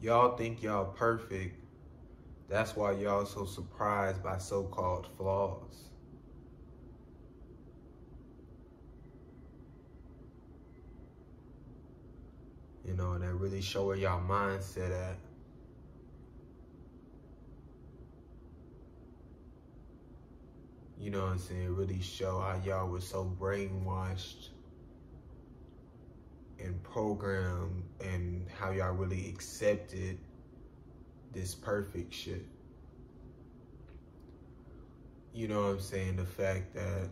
Y'all think y'all perfect. That's why y'all so surprised by so-called flaws. You know, and that really show where y'all mindset at. You know what I'm saying? Really show how y'all were so brainwashed and programmed and how y'all really accepted this perfect shit. You know what I'm saying? The fact that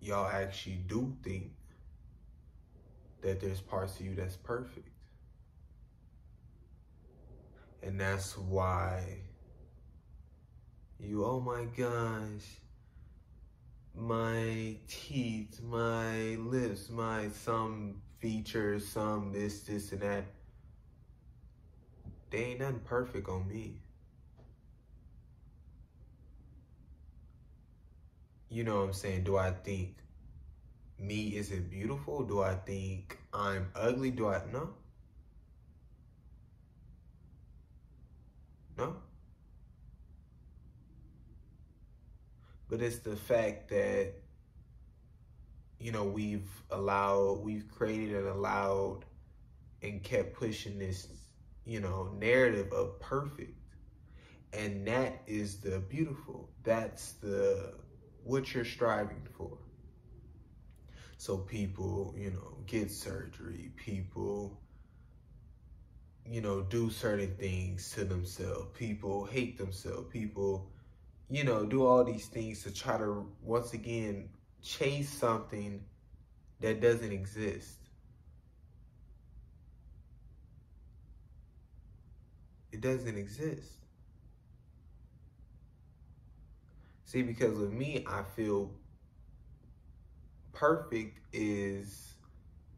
y'all actually do think that there's parts of you that's perfect. And that's why you, oh my gosh, my teeth, my lips, my some features, some this, this, and that. They ain't nothing perfect on me. You know what I'm saying? Do I think me isn't beautiful? Do I think I'm ugly? Do I no? No? But it's the fact that, you know, we've allowed, we've created and allowed and kept pushing this, you know, narrative of perfect. And that is the beautiful. That's the, what you're striving for. So people, you know, get surgery. People, you know, do certain things to themselves. People hate themselves. People, you know, do all these things to try to, once again, chase something that doesn't exist. It doesn't exist. See, because with me, I feel perfect is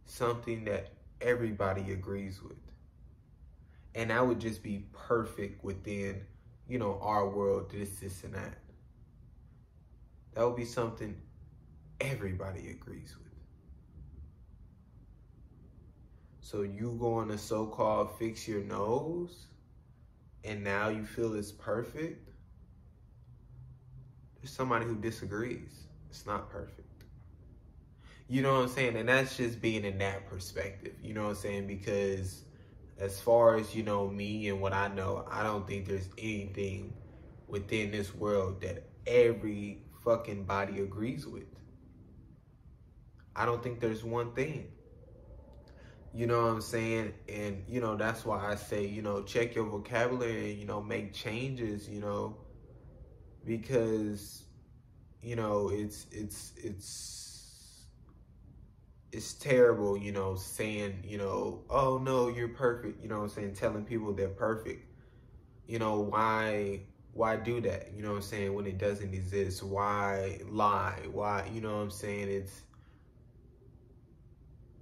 something that everybody agrees with. And I would just be perfect within you know, our world, this, this, and that. That would be something everybody agrees with. So you go on a so-called fix your nose, and now you feel it's perfect. There's somebody who disagrees. It's not perfect. You know what I'm saying? And that's just being in that perspective. You know what I'm saying? Because as far as you know me and what I know, I don't think there's anything within this world that every fucking body agrees with. I don't think there's one thing. You know what I'm saying? And you know, that's why I say, you know, check your vocabulary and you know, make changes, you know, because you know, it's it's it's it's terrible, you know, saying, you know, oh no, you're perfect, you know I'm saying, telling people they're perfect. You know, why why do that? You know I'm saying, when it doesn't exist, why lie? Why, you know I'm saying, it's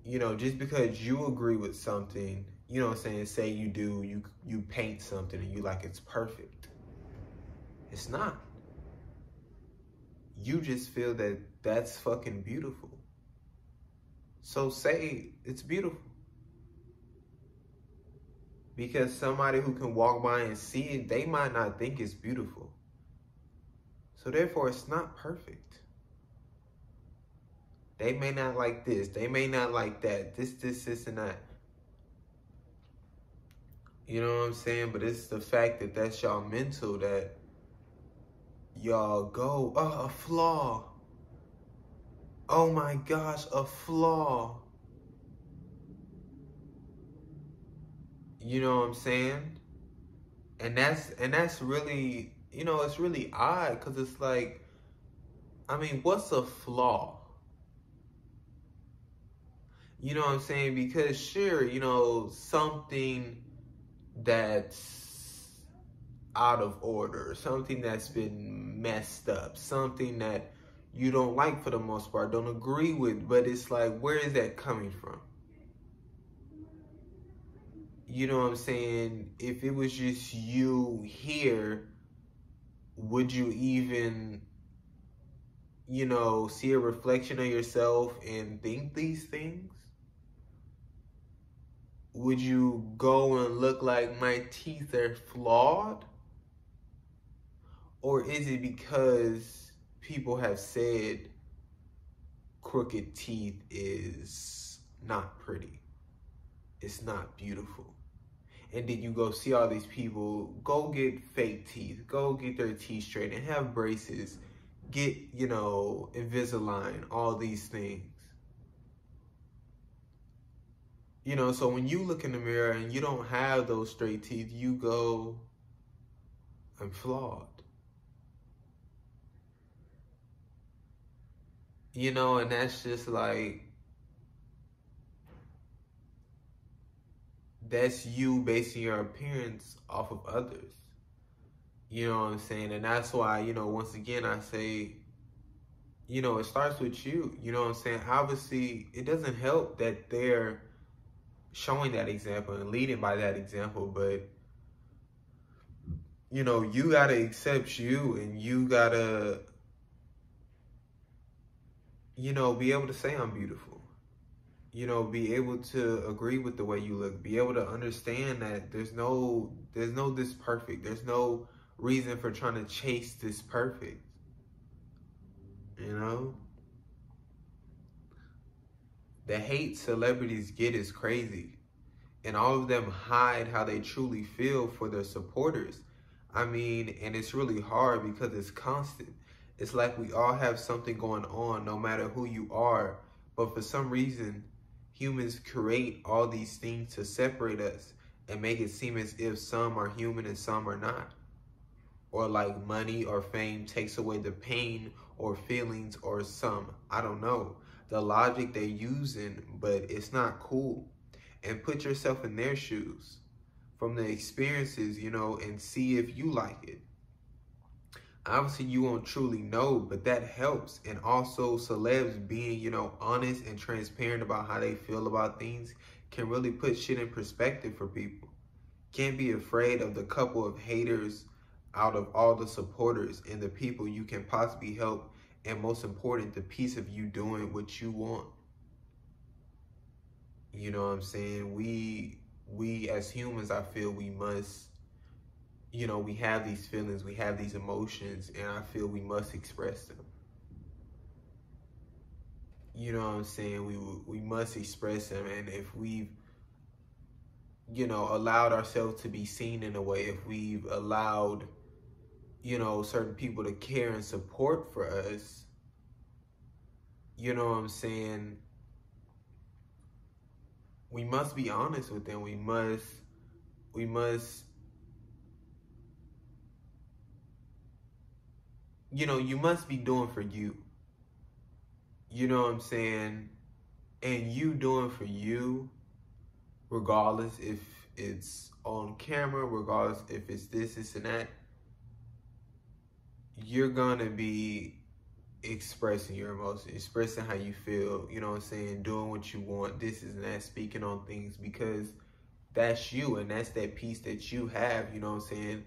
you know, just because you agree with something, you know I'm saying, say you do, you you paint something and you like it's perfect. It's not. You just feel that that's fucking beautiful. So say it's beautiful. Because somebody who can walk by and see it, they might not think it's beautiful. So therefore, it's not perfect. They may not like this. They may not like that. This, this, this, and that. You know what I'm saying? But it's the fact that that's y'all mental that y'all go, oh, a flaw oh my gosh, a flaw. You know what I'm saying? And that's and that's really, you know, it's really odd cuz it's like I mean, what's a flaw? You know what I'm saying? Because sure, you know, something that's out of order, something that's been messed up, something that you don't like for the most part, don't agree with, but it's like, where is that coming from? You know what I'm saying? If it was just you here, would you even, you know, see a reflection of yourself and think these things? Would you go and look like my teeth are flawed? Or is it because people have said crooked teeth is not pretty? It's not beautiful. And then you go see all these people go get fake teeth, go get their teeth straight and have braces get, you know, Invisalign, all these things. You know, so when you look in the mirror and you don't have those straight teeth, you go, I'm flawed. You know, and that's just like, that's you basing your appearance off of others. You know what I'm saying? And that's why, you know, once again, I say, you know, it starts with you. You know what I'm saying? Obviously, it doesn't help that they're showing that example and leading by that example, but, you know, you got to accept you and you got to, you know, be able to say I'm beautiful. You know, be able to agree with the way you look. Be able to understand that there's no, there's no this perfect. There's no, reason for trying to chase this perfect. You know? The hate celebrities get is crazy. And all of them hide how they truly feel for their supporters. I mean, and it's really hard because it's constant. It's like we all have something going on no matter who you are. But for some reason, humans create all these things to separate us and make it seem as if some are human and some are not or like money or fame takes away the pain or feelings or some. I don't know. The logic they're using, but it's not cool. And put yourself in their shoes from the experiences, you know, and see if you like it. Obviously, you won't truly know, but that helps. And also, celebs being, you know, honest and transparent about how they feel about things can really put shit in perspective for people. Can't be afraid of the couple of haters out of all the supporters and the people you can possibly help and most important the piece of you doing what you want you know what i'm saying we we as humans i feel we must you know we have these feelings we have these emotions and i feel we must express them you know what i'm saying we we must express them and if we've you know allowed ourselves to be seen in a way if we've allowed you know, certain people to care and support for us, you know what I'm saying? We must be honest with them. We must, we must, you know, you must be doing for you. You know what I'm saying? And you doing for you, regardless if it's on camera, regardless if it's this, this, and that you're gonna be expressing your emotions, expressing how you feel, you know what I'm saying, doing what you want, this is that, speaking on things because that's you and that's that piece that you have, you know what I'm saying?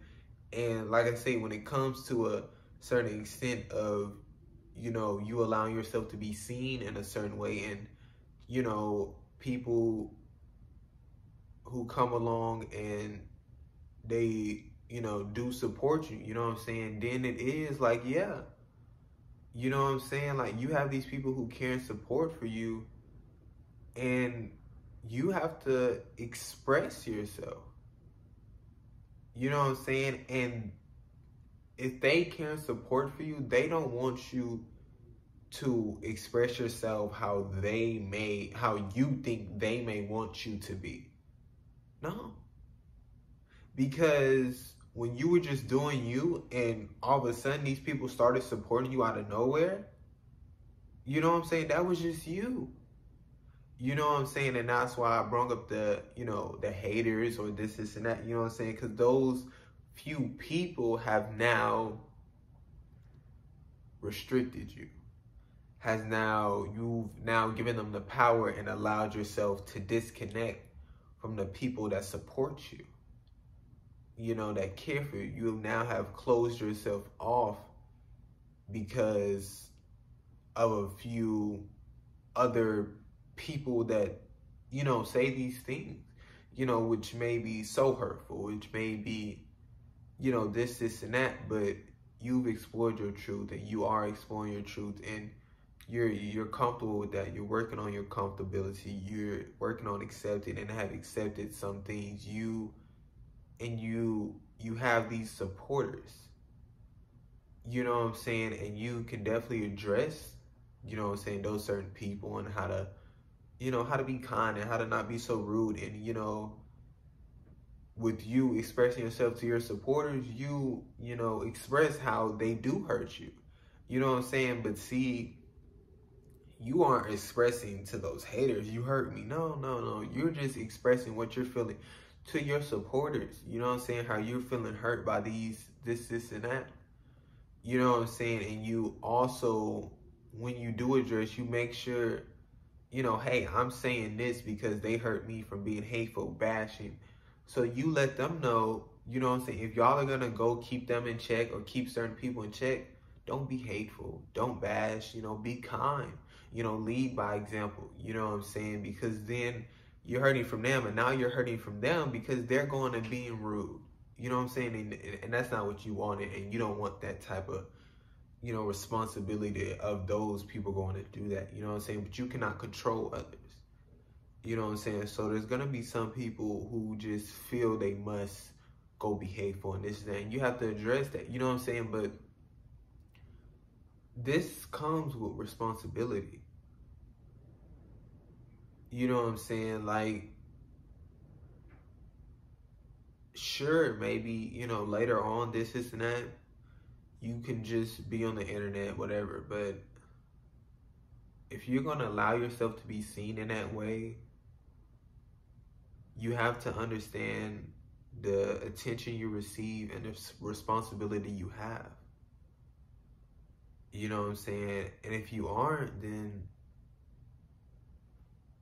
And like I say, when it comes to a certain extent of, you know, you allowing yourself to be seen in a certain way and, you know, people who come along and they you know, do support you, you know what I'm saying? Then it is like, yeah. You know what I'm saying? Like you have these people who care and support for you and you have to express yourself. You know what I'm saying? And if they and support for you, they don't want you to express yourself how they may, how you think they may want you to be. No. Because when you were just doing you and all of a sudden these people started supporting you out of nowhere, you know what I'm saying? That was just you. You know what I'm saying? And that's why I brought up the, you know, the haters or this, this, and that, you know what I'm saying? Because those few people have now restricted you. Has now, you've now given them the power and allowed yourself to disconnect from the people that support you you know, that care for you, you now have closed yourself off because of a few other people that, you know, say these things, you know, which may be so hurtful, which may be, you know, this, this, and that, but you've explored your truth and you are exploring your truth and you're you're comfortable with that. You're working on your comfortability. You're working on accepting and have accepted some things. You and you you have these supporters. You know what I'm saying? And you can definitely address, you know what I'm saying, those certain people and how to, you know, how to be kind and how to not be so rude. And, you know, with you expressing yourself to your supporters, you, you know, express how they do hurt you. You know what I'm saying? But see, you aren't expressing to those haters, you hurt me. No, no, no. You're just expressing what you're feeling to your supporters. You know what I'm saying? How you're feeling hurt by these, this, this, and that. You know what I'm saying? And you also, when you do address, you make sure, you know, hey, I'm saying this because they hurt me from being hateful, bashing. So you let them know, you know what I'm saying? If y'all are to go keep them in check or keep certain people in check, don't be hateful. Don't bash, you know, be kind you know, lead by example. You know what I'm saying? Because then you're hurting from them, and now you're hurting from them because they're going and being rude. You know what I'm saying? And, and that's not what you wanted, and you don't want that type of, you know, responsibility of those people going to do that. You know what I'm saying? But you cannot control others. You know what I'm saying? So there's gonna be some people who just feel they must go be hateful and this and that. And you have to address that. You know what I'm saying? But this comes with responsibility. You know what I'm saying? Like, sure, maybe, you know, later on, this, this, and that, you can just be on the internet, whatever. But if you're going to allow yourself to be seen in that way, you have to understand the attention you receive and the responsibility you have. You know what I'm saying? And if you aren't, then,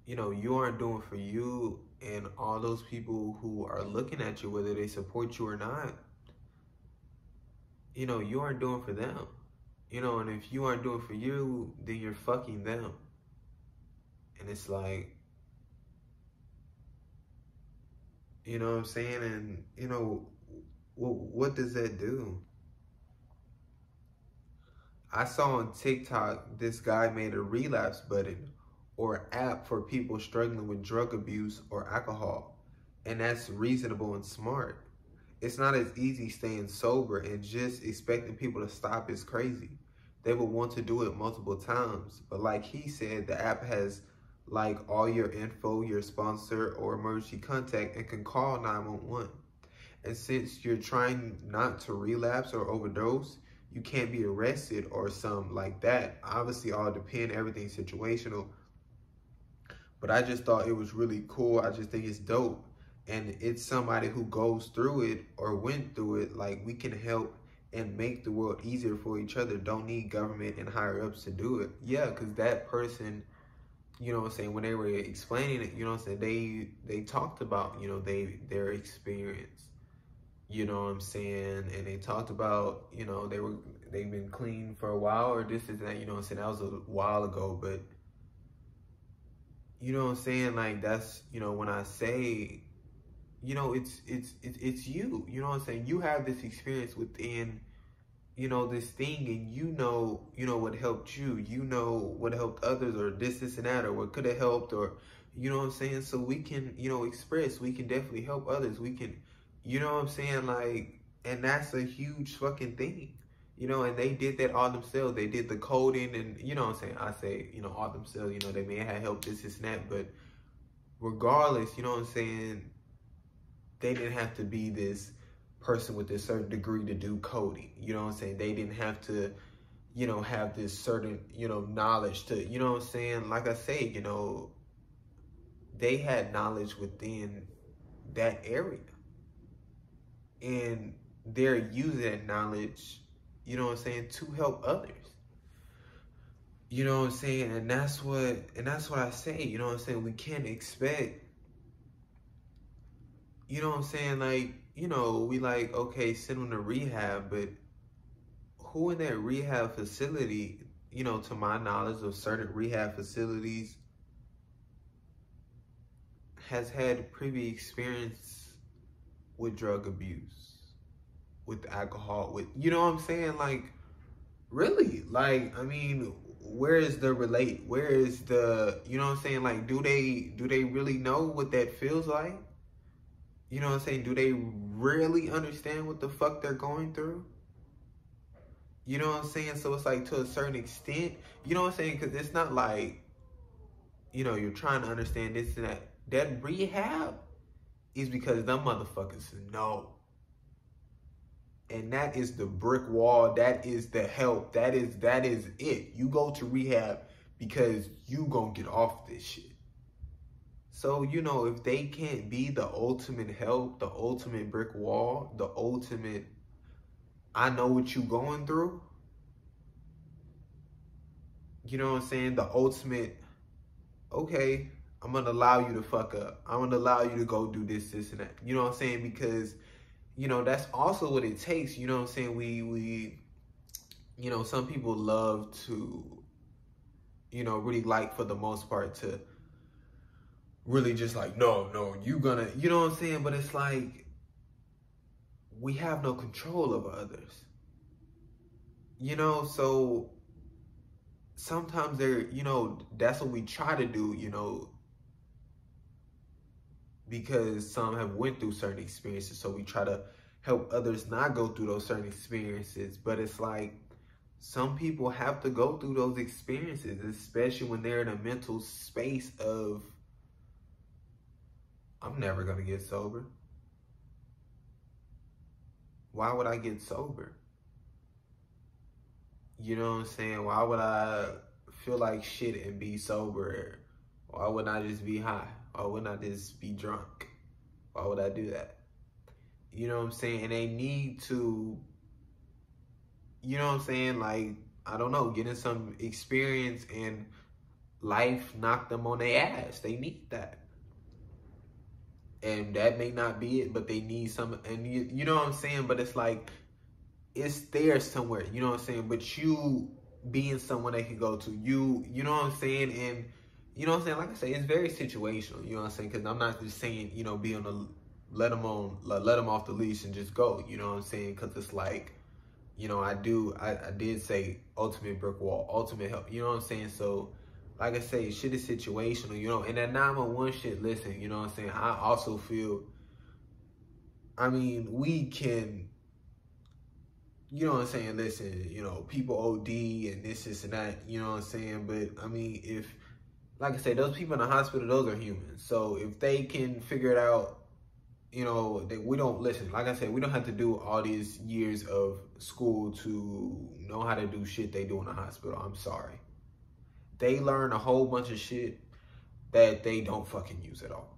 you know, you aren't doing for you and all those people who are looking at you, whether they support you or not, you know, you aren't doing for them. You know, and if you aren't doing for you, then you're fucking them. And it's like, you know what I'm saying? And, you know, what, does that do? I saw on TikTok this guy made a relapse button or app for people struggling with drug abuse or alcohol. And that's reasonable and smart. It's not as easy staying sober and just expecting people to stop is crazy. They will want to do it multiple times. But like he said, the app has like all your info, your sponsor or emergency contact and can call 911. And since you're trying not to relapse or overdose, you can't be arrested or something like that. Obviously, all depend, everything situational. But I just thought it was really cool. I just think it's dope. And it's somebody who goes through it or went through it. Like, we can help and make the world easier for each other. Don't need government and higher ups to do it. Yeah, because that person, you know what I'm saying, when they were explaining it, you know what I'm saying, they they talked about, you know, they their experience you know what I'm saying? And they talked about, you know, they were they've been clean for a while or this is that, you know what I'm saying? That was a while ago, but you know what I'm saying? Like that's, you know, when I say, you know, it's it's it's it's you. You know what I'm saying? You have this experience within you know this thing and you know you know what helped you you know what helped others or this this and that or what could have helped or you know what i'm saying so we can you know express we can definitely help others we can you know what I'm saying? Like, and that's a huge fucking thing. You know, and they did that all themselves. They did the coding and, you know what I'm saying? I say, you know, all themselves, you know, they may have helped this, this, and that. But regardless, you know what I'm saying? They didn't have to be this person with a certain degree to do coding. You know what I'm saying? They didn't have to, you know, have this certain, you know, knowledge to, you know what I'm saying? Like I say, you know, they had knowledge within that area and they're using that knowledge, you know what I'm saying, to help others. You know what I'm saying? And that's what and that's what I say, you know what I'm saying? We can't expect you know what I'm saying? Like, you know, we like, okay, send them to rehab, but who in that rehab facility you know, to my knowledge of certain rehab facilities has had previous experience with drug abuse, with alcohol, with, you know what I'm saying? Like, really? Like, I mean, where is the relate? Where is the, you know what I'm saying? Like, do they, do they really know what that feels like? You know what I'm saying? Do they really understand what the fuck they're going through? You know what I'm saying? So it's like to a certain extent, you know what I'm saying? Because it's not like, you know, you're trying to understand this and that. That rehab is because them motherfuckers know. And that is the brick wall. That is the help. That is that is it. You go to rehab because you gonna get off this shit. So, you know, if they can't be the ultimate help, the ultimate brick wall, the ultimate I know what you're going through. You know what I'm saying? The ultimate, okay, I'm gonna allow you to fuck up. I'm gonna allow you to go do this, this, and that. You know what I'm saying? Because, you know, that's also what it takes. You know what I'm saying? We we you know, some people love to, you know, really like for the most part to really just like, no, no, you gonna, you know what I'm saying? But it's like we have no control over others. You know, so sometimes they're, you know, that's what we try to do, you know, because some have went through certain experiences. So we try to help others not go through those certain experiences. But it's like some people have to go through those experiences, especially when they're in a mental space of, I'm never going to get sober. Why would I get sober? You know what I'm saying? Why would I feel like shit and be sober? Why wouldn't I just be high? Why wouldn't I just be drunk? Why would I do that? You know what I'm saying? And they need to, you know what I'm saying? Like, I don't know, getting some experience and life knock them on their ass. They need that and that may not be it, but they need some, and you, you know what I'm saying? But it's like, it's there somewhere, you know what I'm saying? But you being someone they can go to, you, you know what I'm saying? And, you know what I'm saying? Like I say, it's very situational, you know what I'm saying? Because I'm not just saying, you know, be on the, let them on, let them off the leash and just go, you know what I'm saying? Because it's like, you know, I do, I, I did say ultimate brick wall, ultimate help, you know what I'm saying? So, like I say, shit is situational, you know. And that 911 shit, listen, you know what I'm saying? I also feel, I mean, we can, you know what I'm saying? Listen, you know, people OD and this, this, and that, you know what I'm saying? But, I mean, if, like I say, those people in the hospital, those are humans. So if they can figure it out, you know, we don't listen. Like I said, we don't have to do all these years of school to know how to do shit they do in the hospital. I'm sorry they learn a whole bunch of shit that they don't fucking use at all.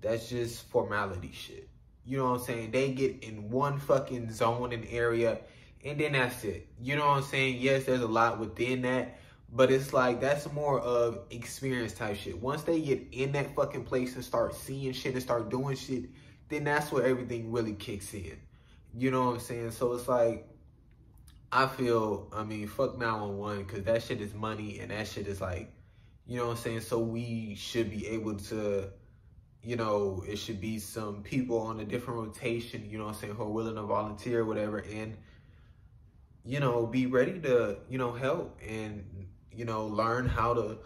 That's just formality shit. You know what I'm saying? They get in one fucking zone and area and then that's it. You know what I'm saying? Yes, there's a lot within that, but it's like that's more of experience type shit. Once they get in that fucking place and start seeing shit and start doing shit, then that's where everything really kicks in. You know what I'm saying? So it's like I feel, I mean, fuck 911 because that shit is money and that shit is like, you know what I'm saying? So we should be able to, you know, it should be some people on a different rotation, you know what I'm saying, who are willing to volunteer whatever and, you know, be ready to, you know, help and, you know, learn how to,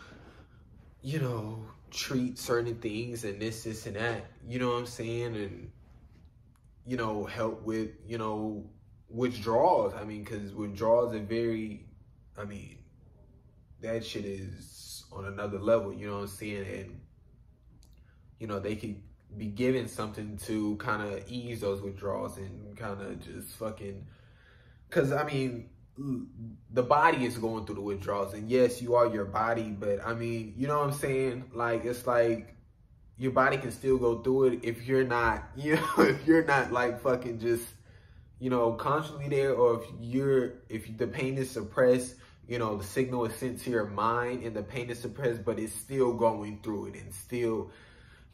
you know, treat certain things and this, this, and that, you know what I'm saying? And, you know, help with, you know, withdrawals. I mean, because withdrawals are very, I mean, that shit is on another level, you know what I'm saying? And, you know, they could be given something to kind of ease those withdrawals and kind of just fucking, because, I mean, the body is going through the withdrawals. And yes, you are your body, but I mean, you know what I'm saying? Like, it's like, your body can still go through it if you're not, you know, if you're not like fucking just you know, constantly there, or if you're, if the pain is suppressed, you know, the signal is sent to your mind and the pain is suppressed, but it's still going through it and still,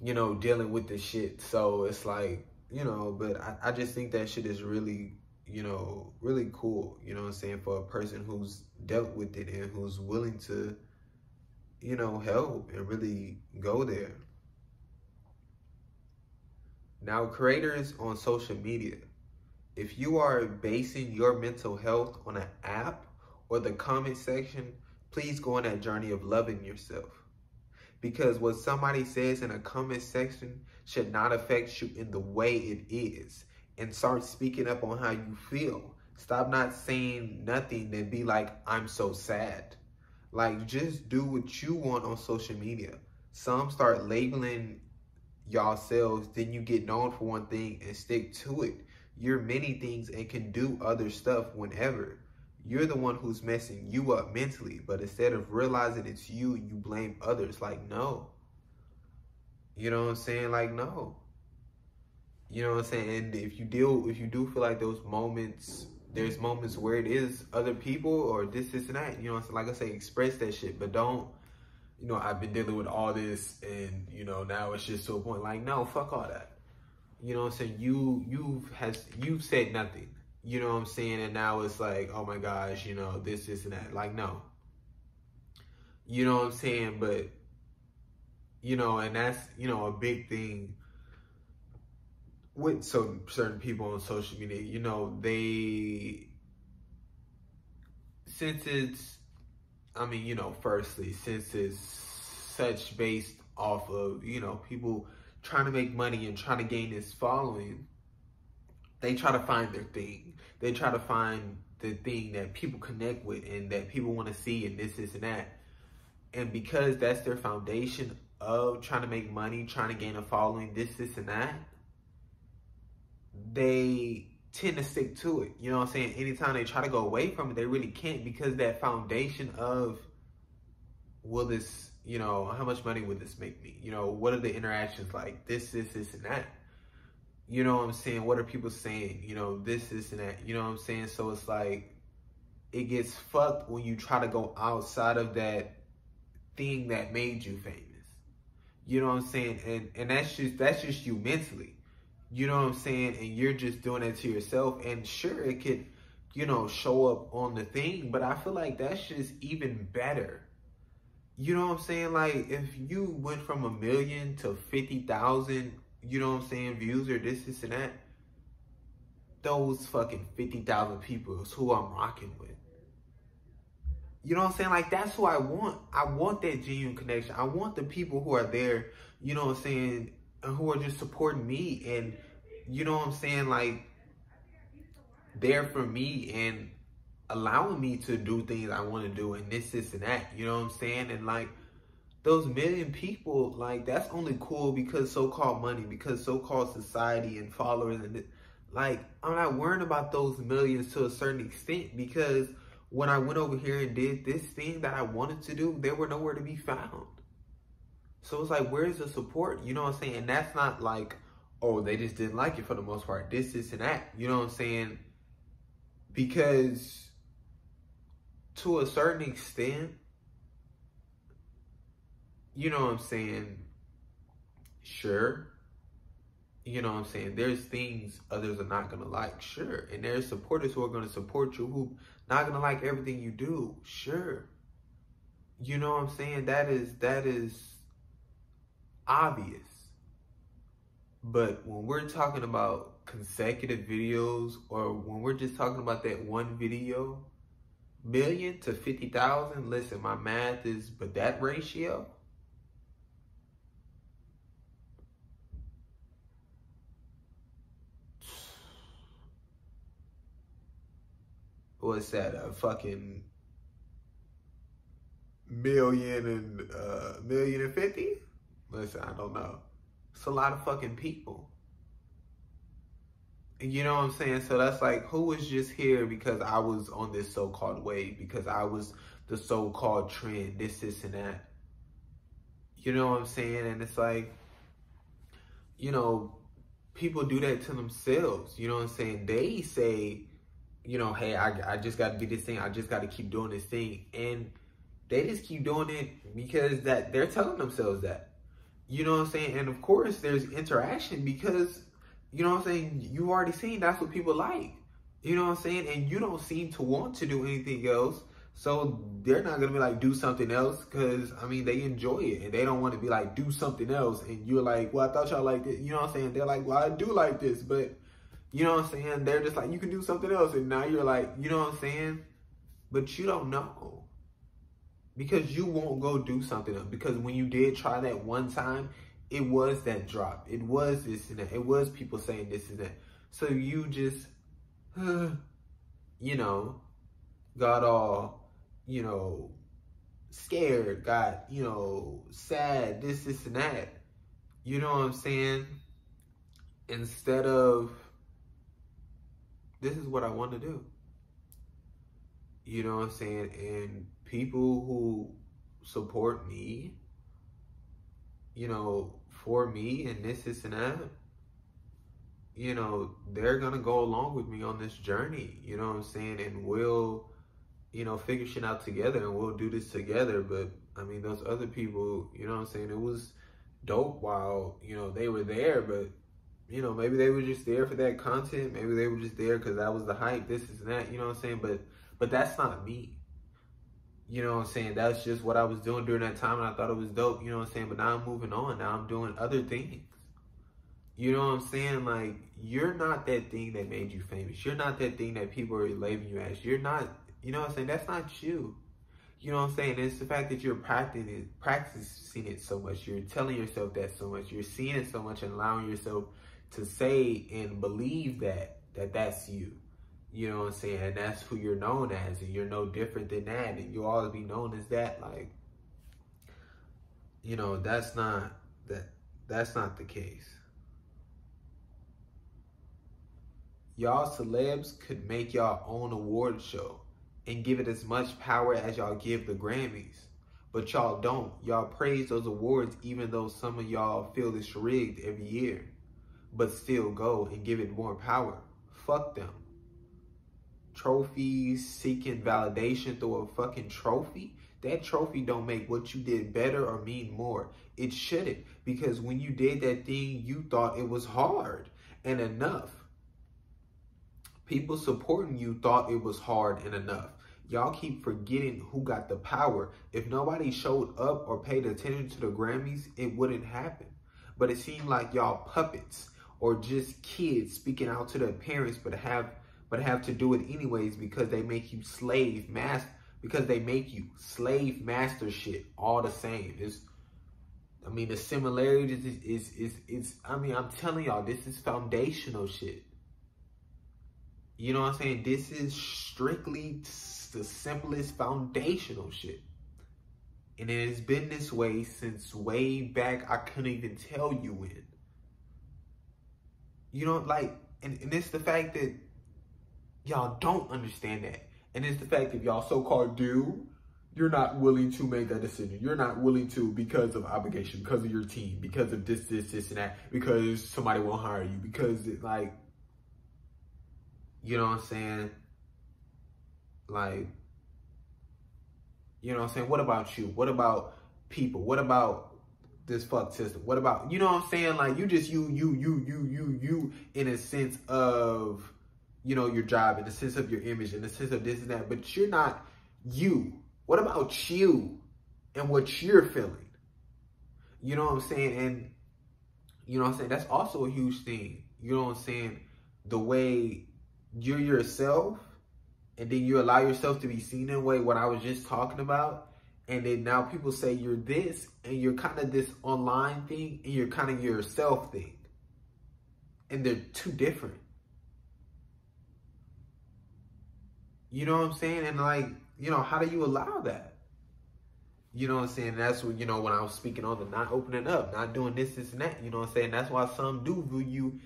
you know, dealing with the shit. So it's like, you know, but I, I just think that shit is really you know, really cool, you know what I'm saying, for a person who's dealt with it and who's willing to, you know, help and really go there. Now, creators on social media, if you are basing your mental health on an app or the comment section, please go on that journey of loving yourself. Because what somebody says in a comment section should not affect you in the way it is. And start speaking up on how you feel. Stop not saying nothing and be like, I'm so sad. Like, just do what you want on social media. Some start labeling y'all selves, then you get known for one thing and stick to it. You're many things and can do other stuff whenever. You're the one who's messing you up mentally, but instead of realizing it's you, you blame others. Like, no. You know what I'm saying? Like, no. You know what I'm saying? And if you deal, if you do feel like those moments, there's moments where it is other people or this, this, and that. You know, like I say, express that shit, but don't you know, I've been dealing with all this and, you know, now it's just to a point like, no, fuck all that. You know what I'm saying? You, you've has, you've said nothing, you know what I'm saying? And now it's like, oh my gosh, you know, this, this and that. Like, no. You know what I'm saying? But, you know, and that's, you know, a big thing with some certain people on social media, you know, they, since it's, I mean, you know, firstly, since it's such based off of, you know, people trying to make money and trying to gain this following, they try to find their thing. They try to find the thing that people connect with and that people want to see and this, this, and that. And because that's their foundation of trying to make money, trying to gain a following, this, this, and that, they tend to stick to it. You know what I'm saying? Anytime they try to go away from it, they really can't because that foundation of will this, you know, how much money would this make me? You know, what are the interactions like? This, this, this, and that. You know what I'm saying? What are people saying? You know, this, this, and that. You know what I'm saying? So it's like, it gets fucked when you try to go outside of that thing that made you famous. You know what I'm saying? And and that's just that's just you mentally. You know what I'm saying? And you're just doing it to yourself. And sure, it could, you know, show up on the thing, but I feel like that's just even better. You know what I'm saying? Like, if you went from a million to 50,000, you know what I'm saying, views or this, this, and that, those fucking 50,000 people is who I'm rocking with. You know what I'm saying? Like, that's who I want. I want that genuine connection. I want the people who are there, you know what I'm saying, who are just supporting me and you know what I'm saying like there for me and allowing me to do things I want to do and this this and that you know what I'm saying and like those million people like that's only cool because so-called money because so-called society and followers and like I'm not worrying about those millions to a certain extent because when I went over here and did this thing that I wanted to do, they were nowhere to be found. So it's like, where's the support? You know what I'm saying? And that's not like, oh, they just didn't like it for the most part. This, this, and that. You know what I'm saying? Because to a certain extent, you know what I'm saying? Sure. You know what I'm saying? There's things others are not gonna like, sure. And there's supporters who are gonna support you who not gonna like everything you do, sure. You know what I'm saying? That is that is obvious. But when we're talking about consecutive videos or when we're just talking about that one video, million to 50,000, listen, my math is, but that ratio, what's that, a fucking million and, uh, million and fifty? Listen, I don't know. It's a lot of fucking people. You know what I'm saying? So that's like, who was just here because I was on this so-called wave, because I was the so-called trend, this, this, and that. You know what I'm saying? And it's like, you know, people do that to themselves. You know what I'm saying? They say, you know, hey, I, I just got to do this thing. I just got to keep doing this thing. And they just keep doing it because that they're telling themselves that. You know what I'm saying? And of course, there's interaction because, you know what I'm saying? You've already seen that's what people like. You know what I'm saying? And you don't seem to want to do anything else. So they're not gonna be like do something else because I mean they enjoy it and they don't want to be like do something else and you're like, well I thought y'all liked it. You know what I'm saying? They're like, well I do like this, but you know what I'm saying? They're just like you can do something else and now you're like, you know what I'm saying? But you don't know because you won't go do something else because when you did try that one time, it was that drop. It was this and that. It was people saying this and that. So you just, uh, you know, got all you know, scared, got, you know, sad, this, this, and that. You know what I'm saying? Instead of, this is what I want to do. You know what I'm saying? And people who support me, you know, for me and this, this, and that, you know, they're to go along with me on this journey. You know what I'm saying? And we'll, you know, figure shit out together and we'll do this together. But I mean, those other people, you know what I'm saying? It was dope while, you know, they were there, but you know, maybe they were just there for that content. Maybe they were just there because that was the hype, this is that, you know what I'm saying? But, but that's not me. You know what I'm saying? That's just what I was doing during that time and I thought it was dope, you know what I'm saying? But now I'm moving on. Now I'm doing other things. You know what I'm saying? Like, you're not that thing that made you famous. You're not that thing that people are labeling you as. You're not you know what I'm saying? That's not you. You know what I'm saying? It's the fact that you're practicing practicing it so much. You're telling yourself that so much. You're seeing it so much and allowing yourself to say and believe that that that's you. You know what I'm saying? And that's who you're known as, and you're no different than that, and you'll always be known as that. Like, you know, that's not that that's not the case. Y'all celebs could make y'all own award show and give it as much power as y'all give the Grammys. But y'all don't. Y'all praise those awards even though some of y'all feel it's rigged every year. But still go and give it more power. Fuck them. Trophies, seeking validation through a fucking trophy. That trophy don't make what you did better or mean more. It shouldn't. Because when you did that thing, you thought it was hard and enough. People supporting you thought it was hard and enough. Y'all keep forgetting who got the power. If nobody showed up or paid attention to the Grammys, it wouldn't happen. But it seemed like y'all puppets or just kids speaking out to their parents, but have but have to do it anyways because they make you slave master because they make you slave master shit all the same. It's I mean the similarities is is is, is I mean I'm telling y'all this is foundational shit. You know what I'm saying? This is strictly the simplest foundational shit. And it has been this way since way back, I couldn't even tell you when. You know, like, and, and it's the fact that y'all don't understand that. And it's the fact that y'all so-called do, you're not willing to make that decision. You're not willing to because of obligation, because of your team, because of this, this, this, and that, because somebody won't hire you, because it, like, you know what I'm saying? Like, you know what I'm saying? What about you? What about people? What about this fuck system? What about, you know what I'm saying? Like, you just, you, you, you, you, you, you, in a sense of, you know, your job, in the sense of your image, in the sense of this and that, but you're not you. What about you and what you're feeling? You know what I'm saying? And, you know what I'm saying? That's also a huge thing. You know what I'm saying? The way you're yourself and then you allow yourself to be seen in a way what I was just talking about and then now people say you're this and you're kind of this online thing and you're kind of yourself thing and they're two different you know what I'm saying and like you know how do you allow that you know what I'm saying that's what you know when I was speaking on the not opening up not doing this this and that you know what I'm saying that's why some do view you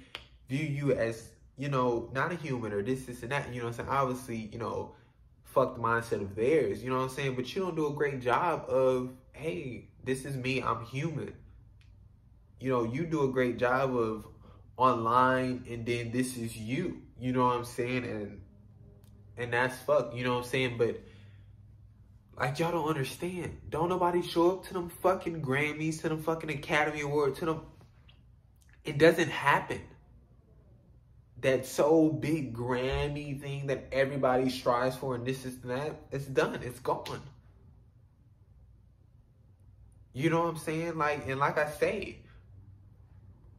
view you as you know, not a human or this, this, and that. You know what I'm saying? Obviously, you know, fuck the mindset of theirs. You know what I'm saying? But you don't do a great job of, hey, this is me. I'm human. You know, you do a great job of online and then this is you. You know what I'm saying? And and that's fuck. You know what I'm saying? But like y'all don't understand. Don't nobody show up to them fucking Grammys, to them fucking Academy Awards, to them. It doesn't happen. that so big Grammy thing that everybody strives for and this is that, it's done. It's gone. You know what I'm saying? Like, and like I say,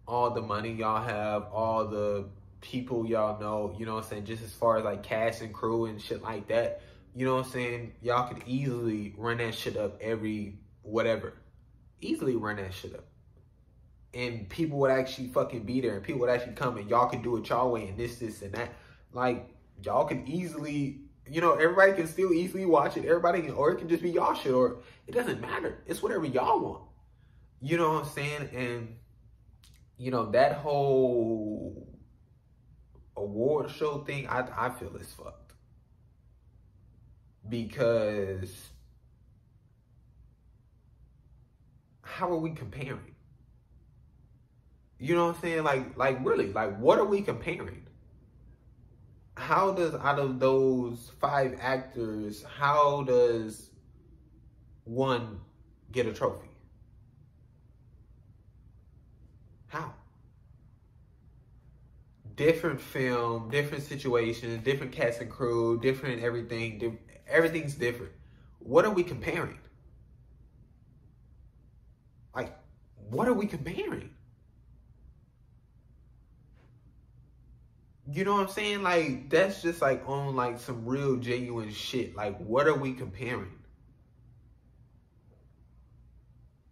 all the money y'all have, all the people y'all know, you know what I'm saying? Just as far as like cast and crew and shit like that, you know what I'm saying? Y'all could easily run that shit up every whatever. Easily run that shit up. And people would actually fucking be there and people would actually come and y'all could do it y'all way and this, this, and that. Like, y'all can easily, you know, everybody can still easily watch it. Everybody can, or it can just be y'all shit, or it doesn't matter. It's whatever y'all want. You know what I'm saying? And, you know, that whole award show thing, I, I feel is fucked. Because how are we comparing? You know what I'm saying? Like, like really, like what are we comparing? How does out of those five actors, how does one get a trophy? How? Different film, different situations, different cast and crew, different everything. everything's different. What are we comparing? Like, what are we comparing? You know what I'm saying? Like, that's just like on like some real genuine shit. Like, what are we comparing?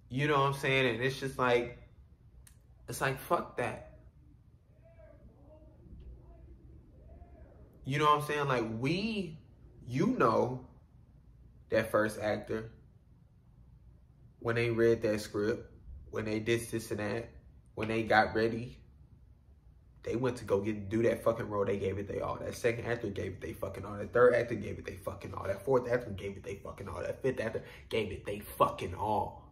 You know what I'm saying? And it's just like, it's like, fuck that. You know what I'm saying? Like, we, you know, that first actor, when they read that script, when they did this and that, when they got ready, they went to go get do that fucking role. They gave it they all. That second actor gave it they fucking all. That third actor gave it they fucking all. That fourth actor gave it they fucking all. That fifth actor gave it they fucking all.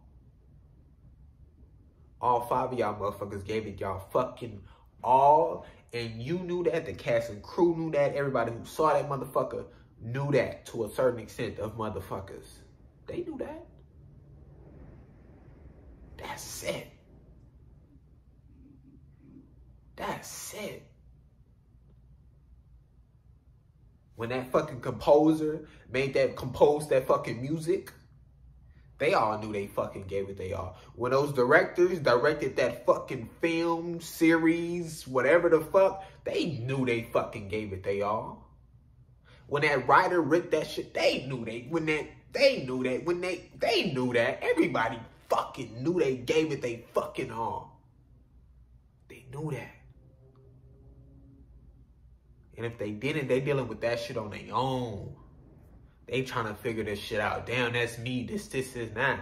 All five of y'all motherfuckers gave it y'all fucking all. And you knew that. The cast and crew knew that. Everybody who saw that motherfucker knew that to a certain extent of motherfuckers. They knew that. That's it. That's it. When that fucking composer made that compose that fucking music, they all knew they fucking gave it they all. When those directors directed that fucking film, series, whatever the fuck, they knew they fucking gave it they all. When that writer wrote that shit, they knew they when that they knew that when they they knew that everybody fucking knew they gave it they fucking all. They knew that. And if they didn't, they dealing with that shit on their own. They trying to figure this shit out. Damn, that's me. This, this is that.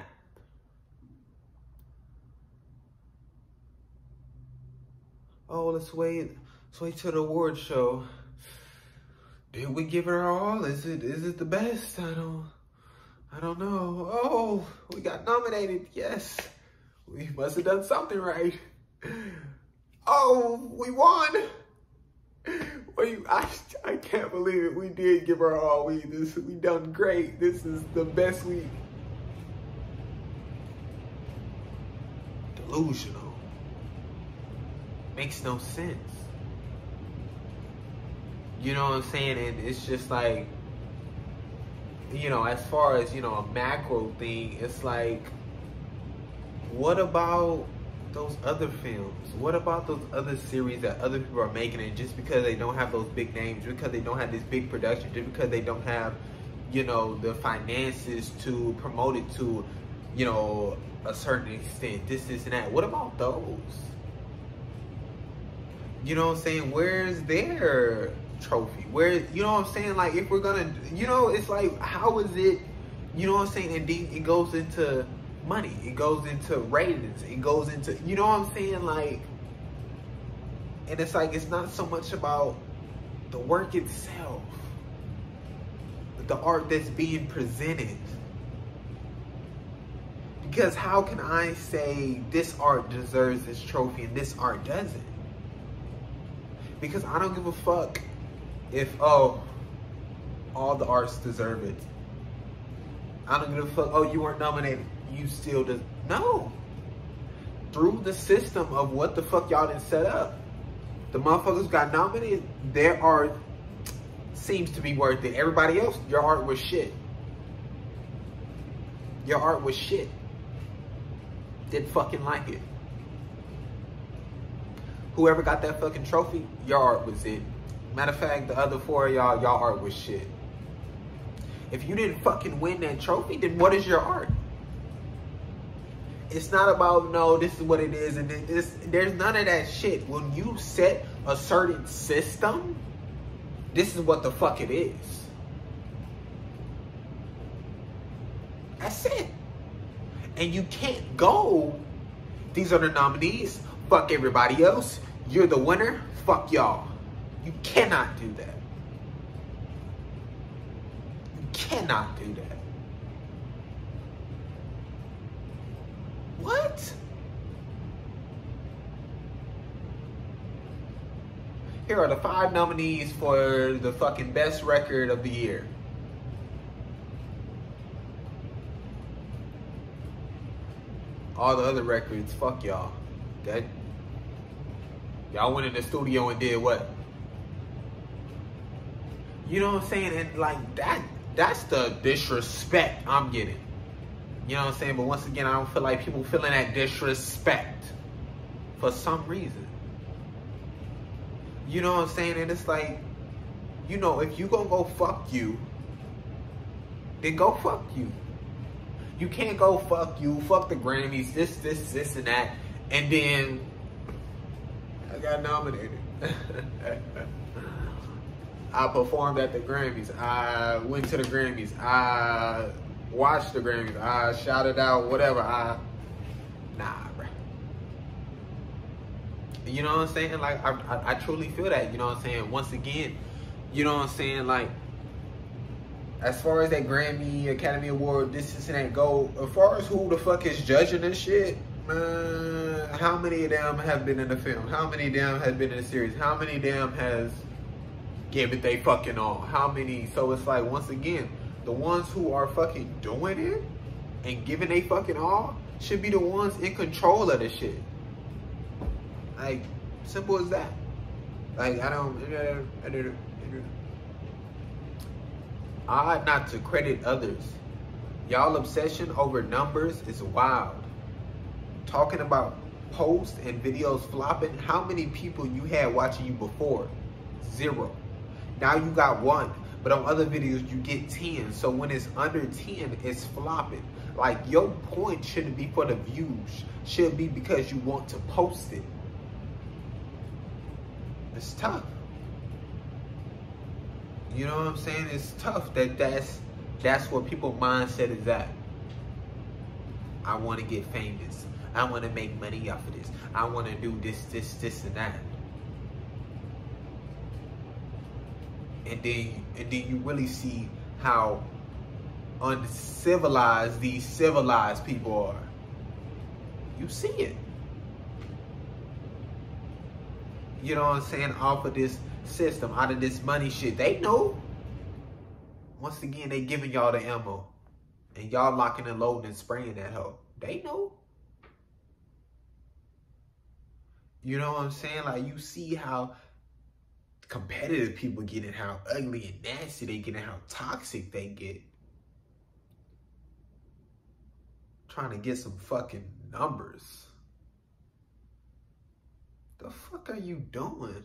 Oh, let's wait. Let's wait till the award show. Did we give it our all? Is it is it the best? I don't I don't know. Oh, we got nominated. Yes. We must have done something right. Oh, we won. We, I, I can't believe it. We did give our all. We this we done great. This is the best week. Delusional. Makes no sense. You know what I'm saying? And it's just like, you know, as far as, you know, a macro thing, it's like, what about those other films? What about those other series that other people are making and just because they don't have those big names, because they don't have this big production, just because they don't have, you know, the finances to promote it to, you know, a certain extent, this, this, and that. What about those? You know what I'm saying? Where's their trophy? Where, you know what I'm saying? Like, if we're gonna, you know, it's like, how is it, you know what I'm saying? And it goes into money. It goes into ratings. It goes into, you know what I'm saying? Like, and it's like, it's not so much about the work itself, but the art that's being presented. Because how can I say this art deserves this trophy and this art doesn't? Because I don't give a fuck if, oh, all the arts deserve it. I don't give a fuck, oh, you weren't nominated you still does no. Through the system of what the fuck y'all didn't set up, The motherfuckers got nominated, their art seems to be worth it. Everybody else, your art was shit. Your art was shit. Didn't fucking like it. Whoever got that fucking trophy, your art was it. Matter of fact, the other four of y'all, y'all art was shit. If you didn't fucking win that trophy, then what is your art? It's not about no, this is what it is, and this. There's none of that shit. When you set a certain system, this is what the fuck it is. That's it. And you can't go. These are the nominees. Fuck everybody else. You're the winner. Fuck y'all. You cannot do that. You cannot do that. What? Here are the five nominees for the fucking best record of the year. All the other records, fuck y'all. Okay? Y'all went in the studio and did what? You know what I'm saying? And like that, that's the disrespect I'm getting. You know what I'm saying? But once again, I don't feel like people feeling that disrespect for some reason. You know what I'm saying? And it's like, you know, if you gonna go fuck you, then go fuck you. You can't go fuck you, fuck the Grammys, this, this, this, and that, and then I got nominated. I performed at the Grammys. I went to the Grammys. I watched the Grammys. I shout it out whatever. I nah, bro. You know what I'm saying? Like I, I, I truly feel that. You know what I'm saying? Once again, you know what I'm saying? Like as far as that Grammy Academy Award, this, this, and that go, as far as who the fuck is judging this shit, man, how many of them have been in the film? How many of them have been in the series? How many of them has given they fucking all? How many? So it's like, once again, the ones who are fucking doing it and giving a fucking all should be the ones in control of the shit. Like, simple as that. Like, I don't, I don't, I ought not to credit others. Y'all obsession over numbers is wild. Talking about posts and videos flopping, how many people you had watching you before? Zero. Now you got one. But on other videos, you get 10. So when it's under 10, it's flopping. Like your point shouldn't be for the views. Should be because you want to post it. It's tough. You know what I'm saying? It's tough that that's that's what people mindset is at. I want to get famous. I want to make money off of this. I want to do this, this, this, and that. And then and then you really see how uncivilized these civilized people are. You see it. You know what I'm saying? Off of this system, out of this money shit. They know. Once again, they giving y'all the ammo. And y'all locking and loading and spraying that hoe. They know. You know what I'm saying? Like you see how competitive people get and how ugly and nasty they get and how toxic they get. Trying to get some fucking numbers. The fuck are you doing?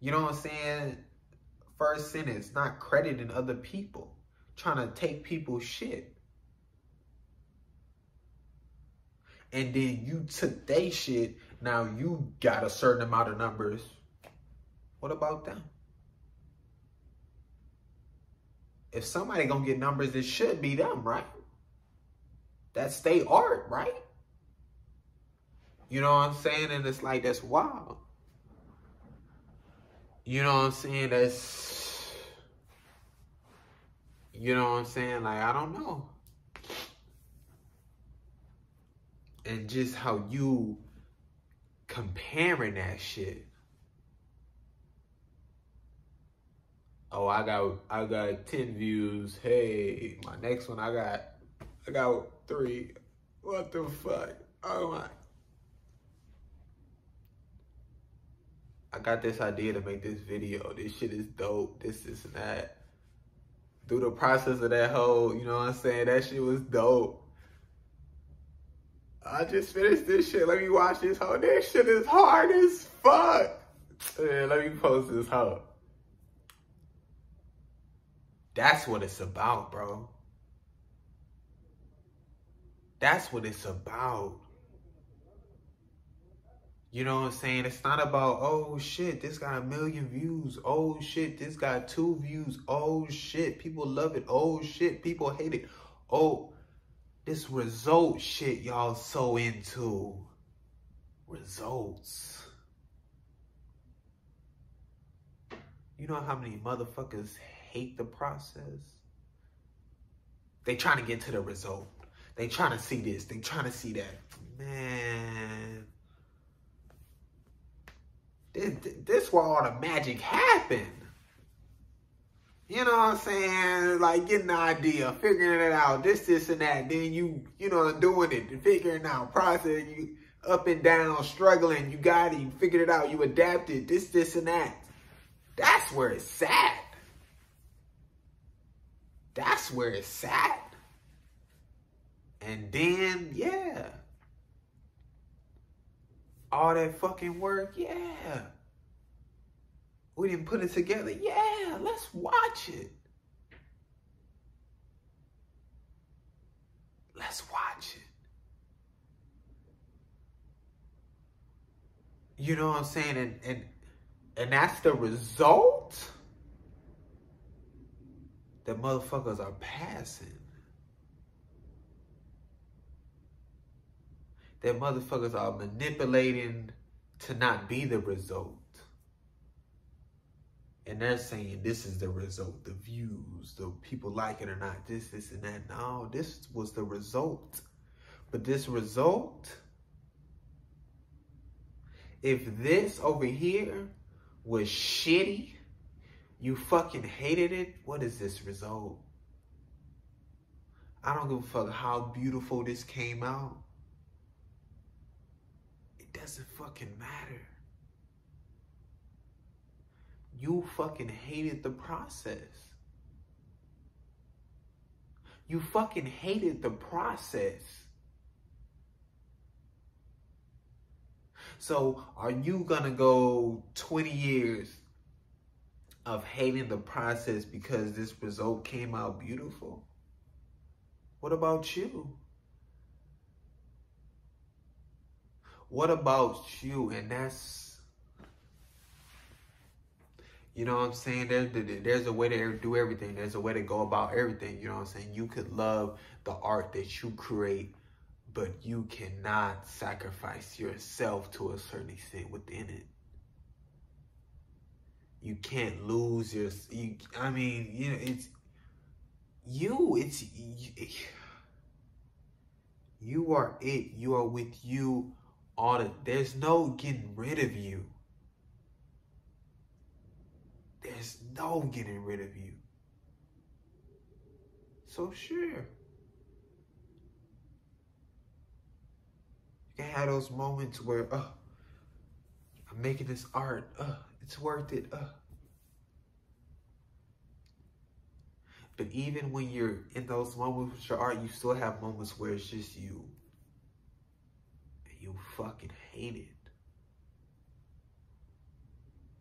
You know what I'm saying? First sentence, not crediting other people. Trying to take people's shit. And then you took their shit. Now you got a certain amount of numbers what about them? If somebody gonna get numbers, it should be them, right? That's they art, right? You know what I'm saying? And it's like that's wild. You know what I'm saying? That's you know what I'm saying? Like I don't know. And just how you comparing that shit. Oh, I got I got 10 views. Hey, my next one I got I got three. What the fuck? Oh my. I got this idea to make this video. This shit is dope. This, this, and that. Through the process of that whole, you know what I'm saying? That shit was dope. I just finished this shit. Let me watch this whole. This shit is hard as fuck. Yeah, let me post this hoe. That's what it's about, bro. That's what it's about. You know what I'm saying? It's not about, oh shit, this got a million views. Oh shit, this got two views. Oh shit, people love it. Oh shit, people hate it. Oh, this result shit y'all so into. Results. You know how many motherfuckers hate the process? They trying to get to the result. They trying to see this. They trying to see that. Man. This, this where all the magic happened. You know what I'm saying? Like getting the idea, figuring it out, this, this, and that. Then you, you know, doing it, figuring out, process, you up and down, struggling, you got it, you figured it out, you adapted, this, this, and that. That's where it's at. That's where it sat. And then, yeah all that fucking work, yeah. We didn't put it together, yeah, let's watch it. Let's watch it. You know what I'm saying? And and and that's the result that motherfuckers are passing. that motherfuckers are manipulating to not be the result. And they're saying this is the result, the views, the people like it or not, this, this, and that. No, this was the result. But this result, if this over here was shitty, you fucking hated it, what is this result? I don't give a fuck how beautiful this came out It doesn't fucking matter. You fucking hated the process. You fucking hated the process. So are you gonna go 20 years of hating the process because this result came out beautiful? What about you? What about you? And that's, you know what I'm saying? There, there's a way to do everything. There's a way to go about everything. You know what I'm saying? You could love the art that you create, but you cannot sacrifice yourself to a certain extent within it. You can't lose your. You, I mean, you know, it's you. It's you, are it. You are with you all the there's no getting rid of you. There's no getting rid of you. So sure. You can have those moments where, oh, I'm making this art. Uh, it's worth it. Uh. But even when you're in those moments with your art, you still have moments where it's just you And you fucking hate it.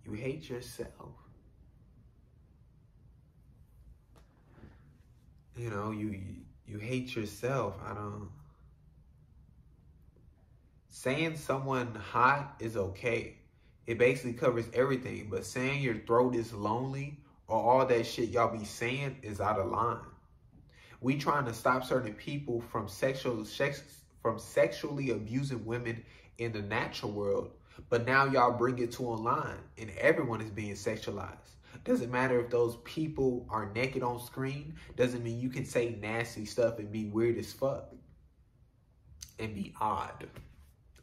You hate yourself. You know, you you hate yourself. I don't saying someone hot is okay. It basically covers everything, but saying your throat is lonely or all that shit y'all be saying is out of line. We trying to stop certain people from sexual sex from sexually abusing women in the natural world, but now y'all bring it to online and everyone is being sexualized. Doesn't matter if those people are naked on screen, doesn't mean you can say nasty stuff and be weird as fuck and be odd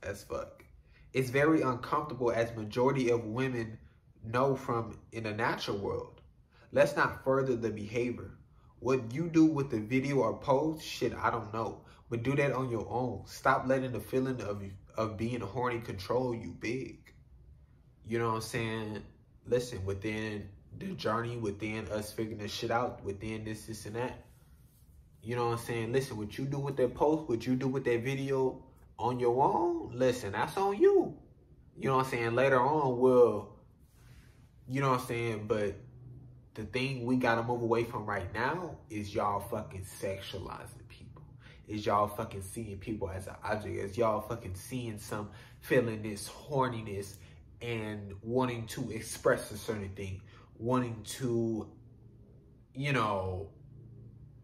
as fuck. It's very uncomfortable as majority of women know from in the natural world. Let's not further the behavior. What you do with the video or post, shit, I don't know. But do that on your own. Stop letting the feeling of, of being horny control you big. You know what I'm saying? Listen, within the journey, within us figuring this shit out, within this, this, and that. You know what I'm saying? Listen, what you do with that post, what you do with that video on your own, listen, that's on you. You know what I'm saying? Later on, we'll, you know what I'm saying? But the thing we gotta move away from right now is y'all fucking sexualizing people. Is y'all fucking seeing people as an object. Is y'all fucking seeing some feeling this horniness and wanting to express a certain thing. Wanting to, you know,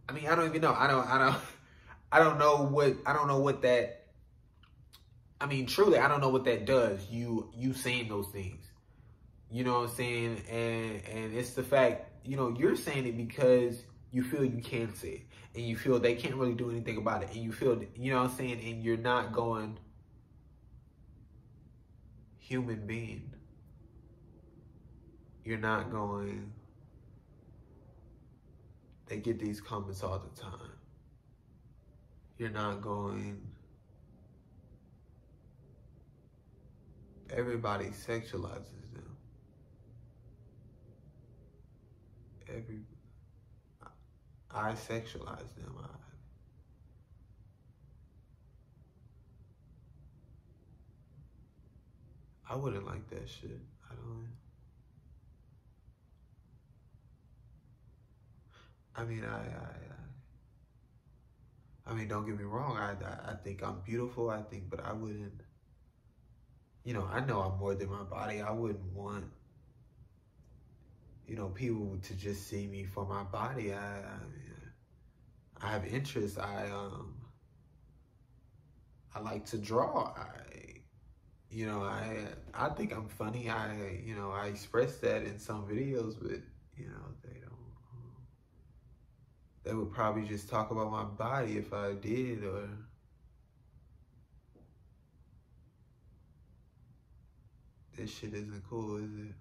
I mean, I don't even know. I don't, I don't, I don't know what, I don't know what that, I mean, truly, I don't know what that does. You, you saying those things. You know what I'm saying? And and it's the fact, you know, you're saying it because you feel you can say it. And you feel they can't really do anything about it. And you feel, you know what I'm saying? And you're not going, human being. You're not going, they get these comments all the time. You're not going, everybody sexualizes them. every I sexualize them. I I wouldn't like that shit. I don't. I mean, I, I, I, I mean, don't get me wrong. I, I, I think I'm beautiful. I think, but I wouldn't. You know, I know I'm more than my body. I wouldn't want you know, people to just see me for my body. I, I, I have interests. I, um, I like to draw. I, you know, I, I think I'm funny. I, you know, I express that in some videos, but you know, they don't. They would probably just talk about my body if I did, or. This shit isn't cool, is it?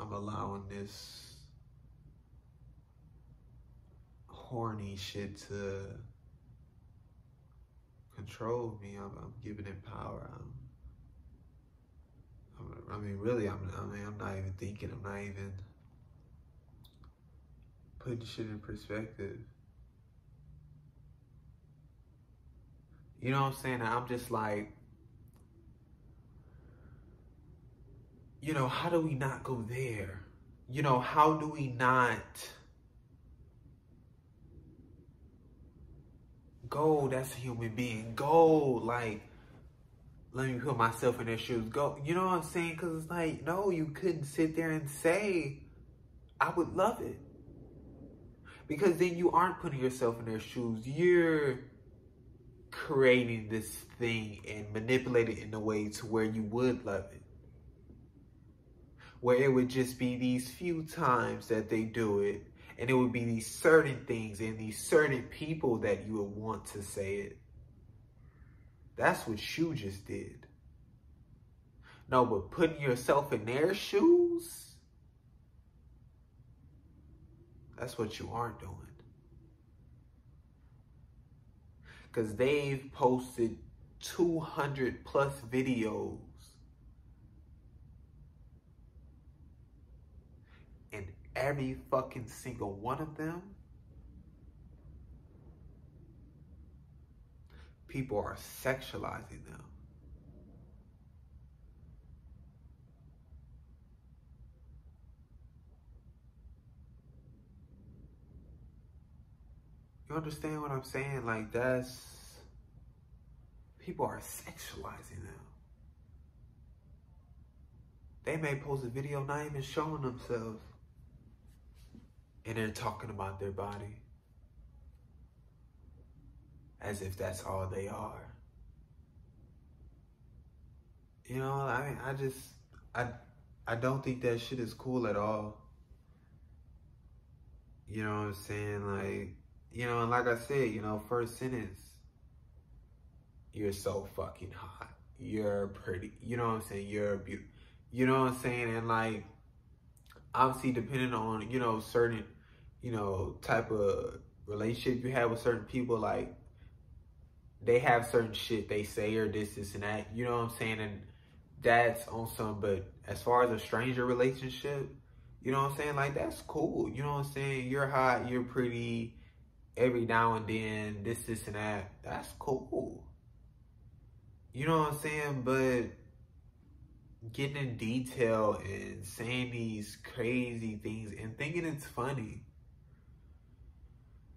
I'm allowing this horny shit to control me. I'm, I'm giving it power. I'm, I'm, i mean, really, I'm, I mean, I'm not even thinking. I'm not even putting shit in perspective. You know what I'm saying? I'm just like, you know, how do we not go there? You know, how do we not go? That's a human being. Go, like, let me put myself in their shoes. Go, you know what I'm saying? Because it's like, no, you couldn't sit there and say, I would love it. Because then you aren't putting yourself in their shoes. You're creating this thing and manipulate it in a way to where you would love it where it would just be these few times that they do it and it would be these certain things and these certain people that you would want to say it. That's what you just did. No, but putting yourself in their shoes, that's what you aren't doing. Because they've posted 200 plus videos and every fucking single one of them, people are sexualizing them. You understand what I'm saying? Like that's people are sexualizing them. They may post a video not even showing themselves and they're talking about their body as if that's all they are. You know, I mean I just I I don't think that shit is cool at all. You know what I'm saying? Like, you know, and like I said, you know, first sentence, you're so fucking hot. You're pretty. You know what I'm saying? You're beautiful. You know what I'm saying? And like, obviously, depending on you know certain you know, type of relationship you have with certain people, like they have certain shit they say or this, this, and that. You know what I'm saying? And that's on some. But as far as a stranger relationship, you know what I'm saying? Like that's cool. You know what I'm saying? You're hot. You're pretty. Every now and then, this, this, and that. That's cool. You know what I'm saying? But getting in detail and saying these crazy things and thinking it's funny.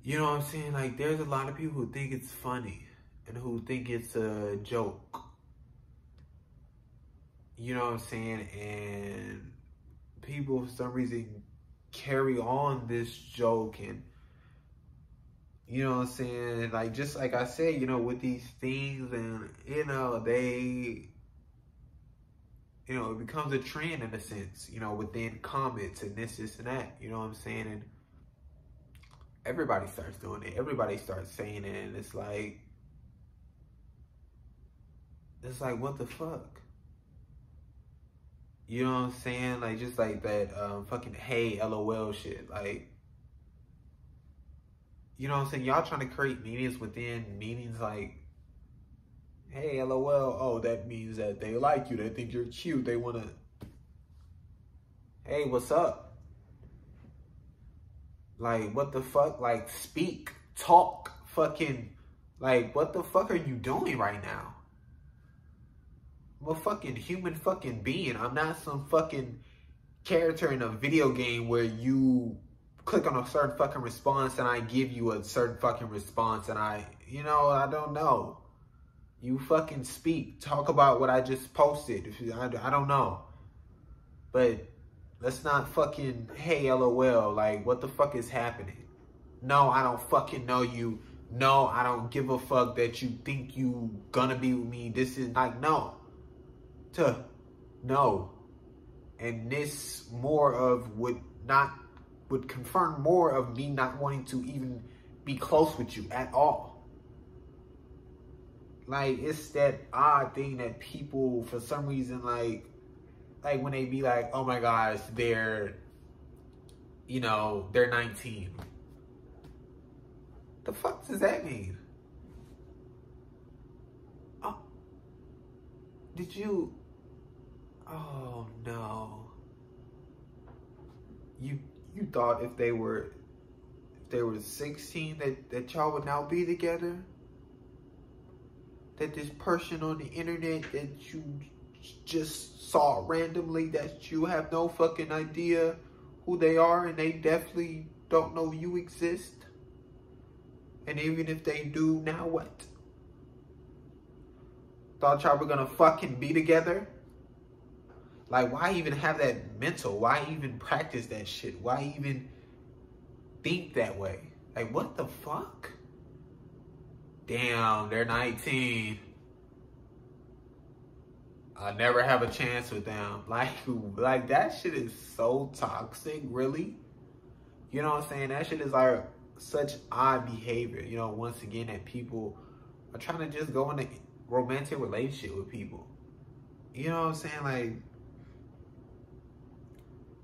You know what I'm saying? Like, there's a lot of people who think it's funny and who think it's a joke. You know what I'm saying? And people, for some reason, carry on this joke and you know what I'm saying? Like, just like I said, you know, with these things and, you know, they you know, it becomes a trend in a sense, you know, within comments and this, this, and that, you know what I'm saying? And everybody starts doing it. Everybody starts saying it, and it's like, it's like, what the fuck? You know what I'm saying? Like, just like that um, fucking hey, lol shit. Like, you know what I'm saying? Y'all trying to create meanings within meanings like hey, lol, oh, that means that they like you. They think you're cute. They want to, hey, what's up? Like, what the fuck? Like, speak, talk, fucking, like, what the fuck are you doing right now? I'm a fucking human fucking being. I'm not some fucking character in a video game where you click on a certain fucking response and I give you a certain fucking response and I, you know, I don't know. You fucking speak. Talk about what I just posted. I, I don't know. But let's not fucking, hey, lol. Like, what the fuck is happening? No, I don't fucking know you. No, I don't give a fuck that you think you gonna be with me. This is like, no. To, no. And this more of would not, would confirm more of me not wanting to even be close with you at all. Like it's that odd thing that people for some reason like like when they be like, oh my gosh, they're you know, they're 19. The fuck does that mean? Oh, did you? Oh no. You you thought if they were if they were 16 that that y'all would now be together? that this person on the internet that you just saw randomly that you have no fucking idea who they are and they definitely don't know you exist. And even if they do, now what? Thought y'all were gonna fucking be together? Like, why even have that mental? Why even practice that shit? Why even think that way? Like, what the fuck? damn, they're 19. I never have a chance with them. Like, like that shit is so toxic, really. You know what I'm saying? That shit is like such odd behavior. You know, once again, that people are trying to just go in a romantic relationship with people. You know what I'm saying? Like,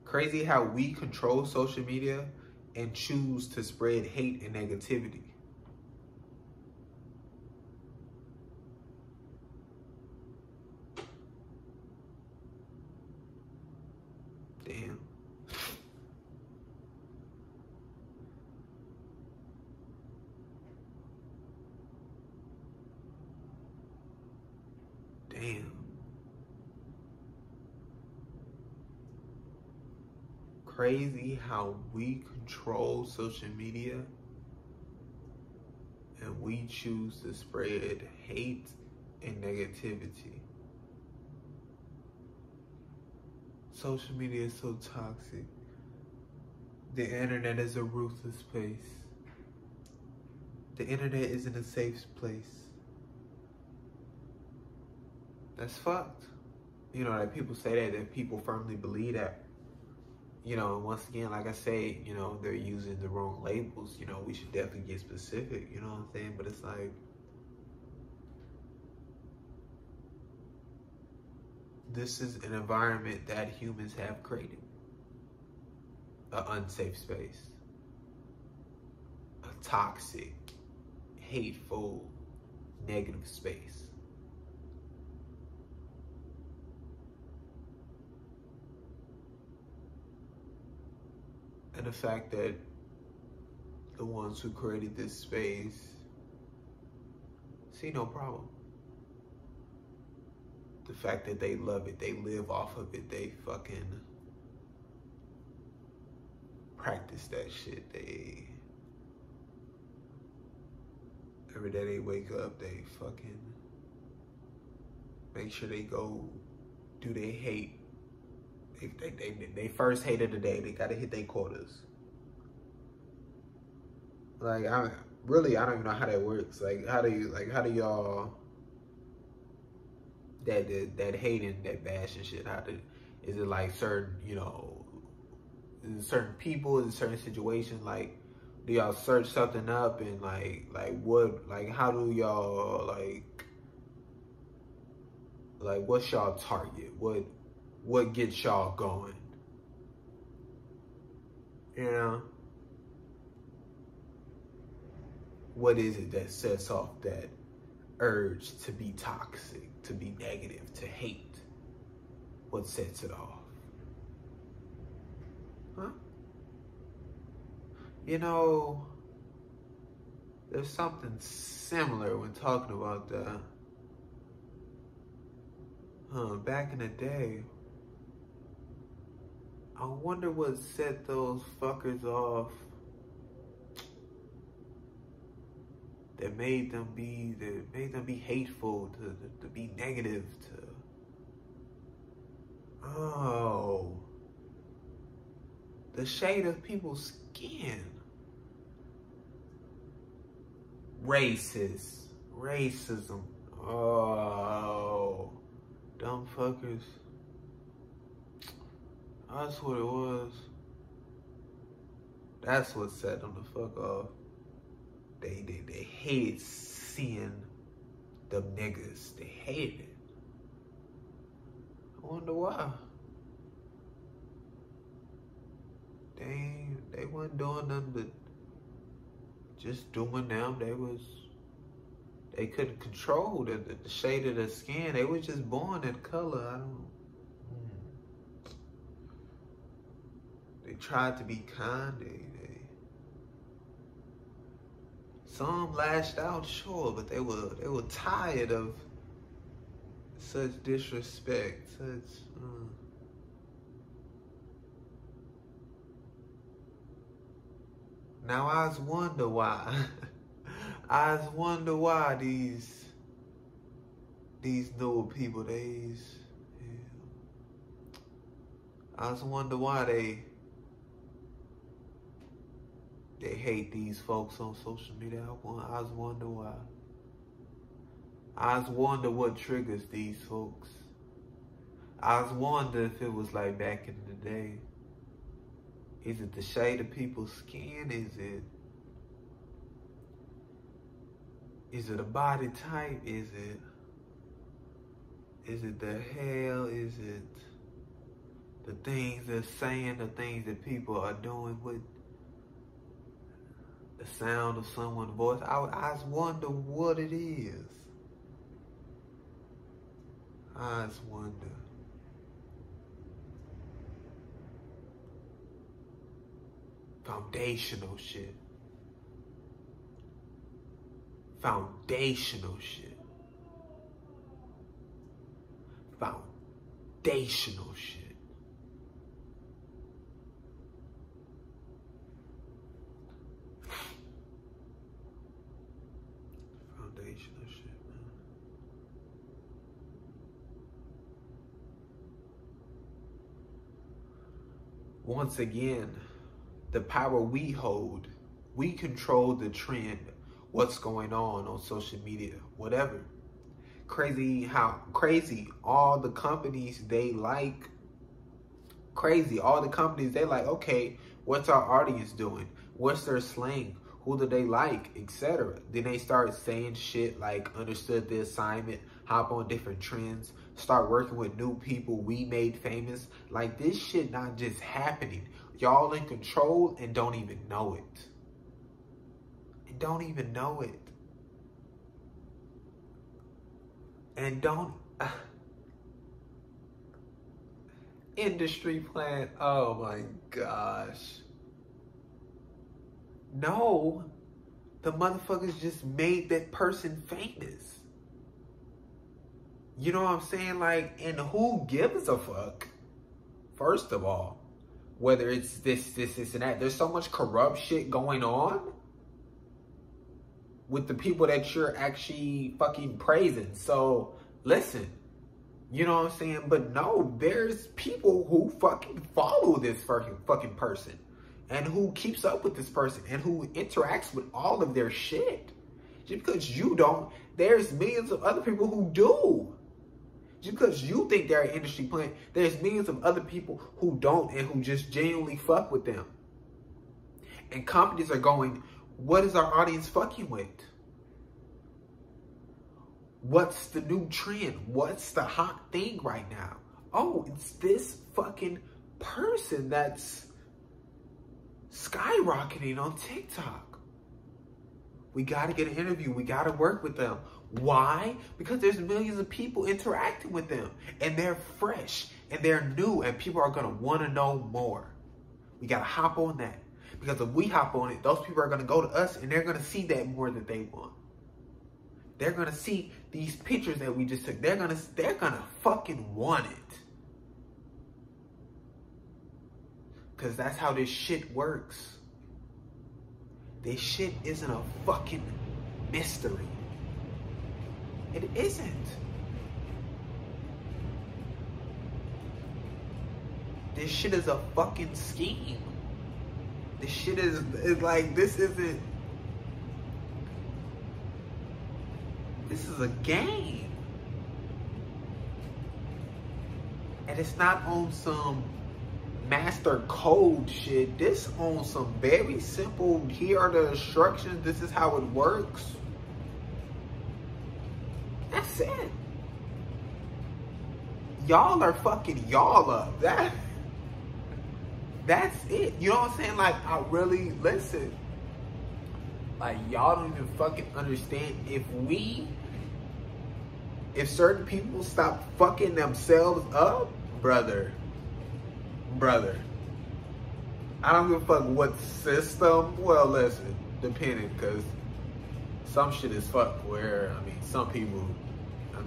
crazy how we control social media and choose to spread hate and negativity. Damn. Crazy how we control social media and we choose to spread hate and negativity. Social media is so toxic. The internet is a ruthless place. The internet isn't a safe place that's fucked. You know, that people say that, that people firmly believe that. You know, once again, like I say, you know, they're using the wrong labels. You know, we should definitely get specific, you know what I'm saying? But it's like, this is an environment that humans have created. An unsafe space. A toxic, hateful, negative space. And the fact that the ones who created this space see no problem. The fact that they love it, they live off of it, they fucking practice that shit. They every day they wake up, they fucking make sure they go do they hate. They, they, they, they first hate of the day, they gotta hit their quotas. Like I really I don't even know how that works. Like how do you like how do y'all that that, that hating, that bashing shit, how do is it like certain, you know, certain people, in certain situations, like do y'all search something up and like like what like how do y'all like like what's y'all target? What what gets y'all going? You know? What is it that sets off that urge to be toxic, to be negative, to hate? What sets it off? Huh? You know, there's something similar when talking about that. Huh, back in the day, I wonder what set those fuckers off that made them be that made them be hateful to, to, to be negative to oh the shade of people's skin. Racist. Racism. Oh. Dumb fuckers. That's what it was. That's what set them the fuck off. They, they, they hated seeing them niggas. They hated it. I wonder why. they they wasn't doing nothing but just doing them. They was they couldn't control the, the shade of the skin. They was just born that color. I don't. They tried to be kind. They, they some lashed out, sure, but they were they were tired of such disrespect, such. Uh, Now I just wonder why. I just wonder why these these newer people, these yeah. I just wonder why they they hate these folks on social media. I was wonder why. I was wonder what triggers these folks. I was wonder if it was like back in the day is it the shade of people's skin? Is it is it a body type? Is it is it the hell? Is it the things they're saying, the things that people are doing with sound of someone's voice? I, I just wonder what it is. I just wonder. Foundational shit. Foundational shit. Foundational shit. Foundational shit, man. Once again, the power we hold, we control the trend, what's going on on social media, whatever. Crazy how crazy all the companies they like crazy all the companies they like okay what's our audience doing? What's their slang? Who do they like etc then they start saying shit like understood the assignment hop on different trends start working with new people we made famous like this shit not just happening Y'all in control and don't even know it. And don't even know it. And don't uh, industry plan. Oh my gosh. No, the motherfuckers just made that person famous. You know what I'm saying? Like, and who gives a fuck? First of all, whether it's this, this, this, and that. There's so much corrupt shit going on with the people that you're actually fucking praising. So, listen, you know what I'm saying? But no, there's people who fucking follow this fucking fucking person and who keeps up with this person and who interacts with all of their shit. Just because you don't, there's millions of other people who do. Just because you think they're an industry plant, there's millions of other people who don't and who just genuinely fuck with them. And companies are going, what is our audience fucking with? What's the new trend? What's the hot thing right now? Oh, it's this fucking person that's skyrocketing on TikTok. We got to get an interview. We got to work with them. Why? Because there's millions of people interacting with them and they're fresh and they're new and people are going to want to know more. We got to hop on that. Because if we hop on it, those people are going to go to us and they're going to see that more than they want. They're going to see these pictures that we just took. They're going to they're to fucking want it. Cuz that's how this shit works. This shit isn't a fucking mystery. It isn't. This shit is a fucking scheme. This shit is, is like, this isn't, this is a game. And it's not on some master code shit. This on some very simple, here are the instructions, this is how it works. That's it. Y'all are fucking y'all up. That that's it. You know what I'm saying? Like I really listen. Like y'all don't even fucking understand if we if certain people stop fucking themselves up, brother, brother. I don't give a fuck what system. Well, listen, depending, because some shit is fucked where, I mean, some people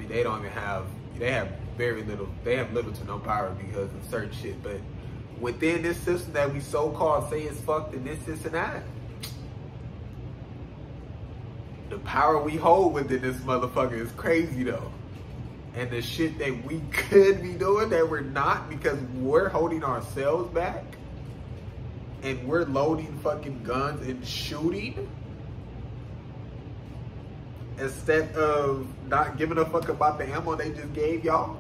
they don't even have, they have very little, they have little to no power because of certain shit. But within this system that we so-called say is fucked and this, this, and that, the power we hold within this motherfucker is crazy though. And the shit that we could be doing that we're not because we're holding ourselves back and we're loading fucking guns and shooting instead of not giving a fuck about the ammo they just gave y'all,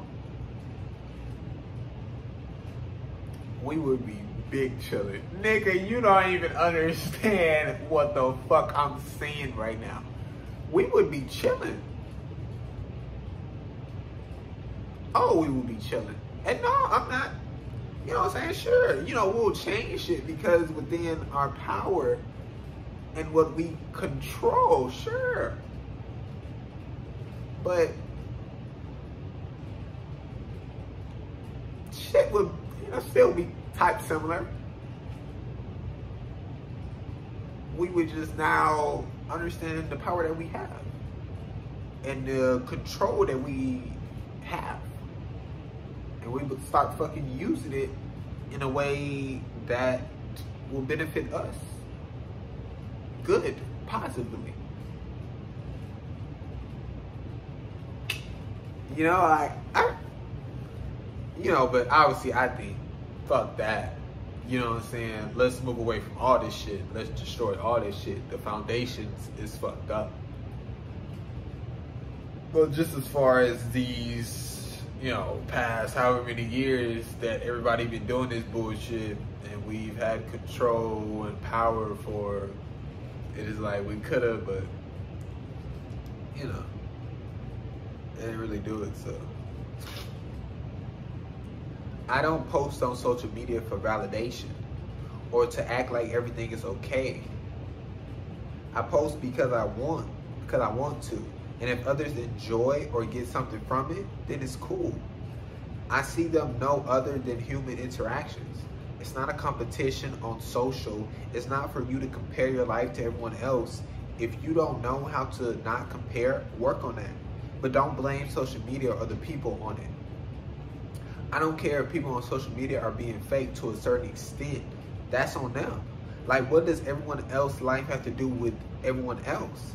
we would be big chilling. Nigga, you don't even understand what the fuck I'm saying right now. We would be chilling. Oh, we would be chilling. And no, I'm not, you know what I'm saying? Sure, you know, we'll change it because within our power and what we control, sure. But shit would you know, still be type similar. We would just now understand the power that we have and the control that we have. And we would start fucking using it in a way that will benefit us. Good, positively. You know, like, I, you know, but obviously I think, fuck that. You know what I'm saying? Let's move away from all this shit. Let's destroy all this shit. The foundations is fucked up. Well, just as far as these, you know, past however many years that everybody been doing this bullshit and we've had control and power for, it is like we could have, but, you know. They didn't really do it, so. I don't post on social media for validation or to act like everything is okay. I post because I want, because I want to. And if others enjoy or get something from it, then it's cool. I see them no other than human interactions. It's not a competition on social. It's not for you to compare your life to everyone else. If you don't know how to not compare, work on that. But don't blame social media or the people on it. I don't care if people on social media are being fake to a certain extent. That's on them. Like, what does everyone else's life have to do with everyone else?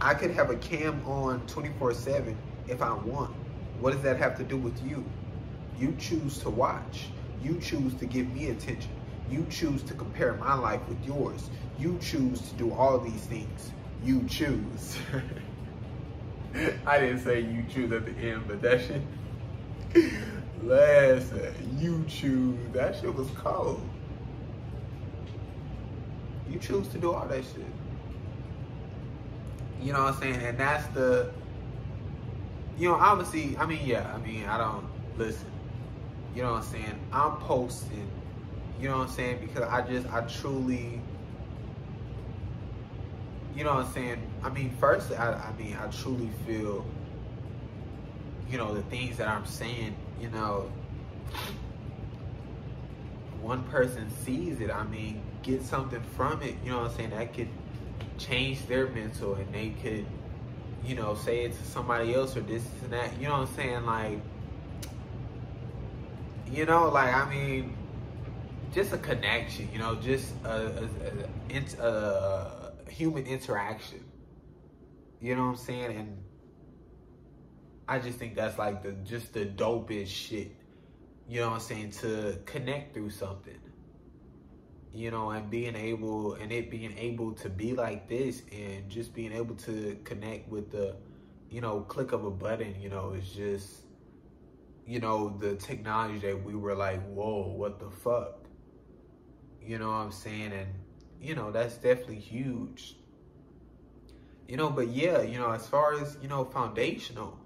I could have a cam on 24 7 if I want. What does that have to do with you? You choose to watch. You choose to give me attention. You choose to compare my life with yours. You choose to do all these things. You choose. I didn't say you choose at the end, but that shit. Listen, you choose. That shit was cold. You choose to do all that shit. You know what I'm saying? And that's the, you know, obviously, I mean, yeah, I mean, I don't, listen, you know what I'm saying? I'm posting, you know what I'm saying? Because I just, I truly, you know what I'm saying? I mean, first, I, I mean, I truly feel, you know, the things that I'm saying, you know, one person sees it, I mean, get something from it, you know what I'm saying? That could change their mental and they could, you know, say it to somebody else or this and that. You know what I'm saying? Like, you know, like, I mean, just a connection, you know, just a, a, a, a human interaction. You know what I'm saying? And I just think that's like the just the dopest shit. You know what I'm saying? To connect through something you know, and being able and it being able to be like this and just being able to connect with the, you know, click of a button, you know, is just, you know, the technology that we were like, whoa, what the fuck? You know what I'm saying? And, you know, that's definitely huge. You know, but yeah, you know, as far as, you know, foundational,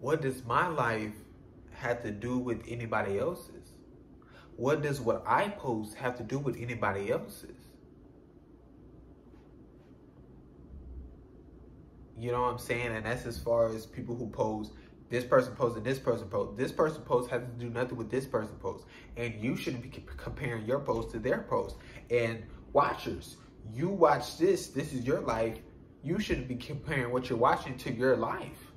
what does my life have to do with anybody else's? what does what I post have to do with anybody else's? You know what I'm saying? And that's as far as people who post this person posted this person post. This person post has to do nothing with this person post. And you shouldn't be comparing your post to their post. And watchers, you watch this, this is your life. You shouldn't be comparing what you're watching to your life.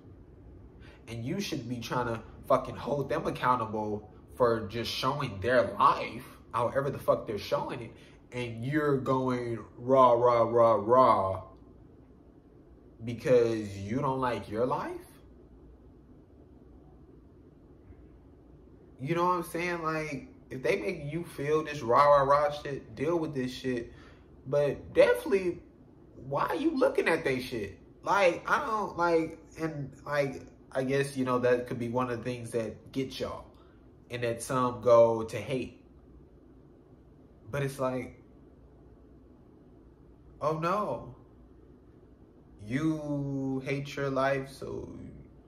And you should be trying to fucking hold them accountable for just showing their life, however the fuck they're showing it, and you're going raw, raw, raw, raw because you don't like your life? You know what I'm saying? Like, if they make you feel this rah, rah, rah shit, deal with this shit. But definitely, why are you looking at that shit? Like, I don't, like, and, like, I guess, you know, that could be one of the things that get y'all and that some go to hate. But it's like, oh no, you hate your life, so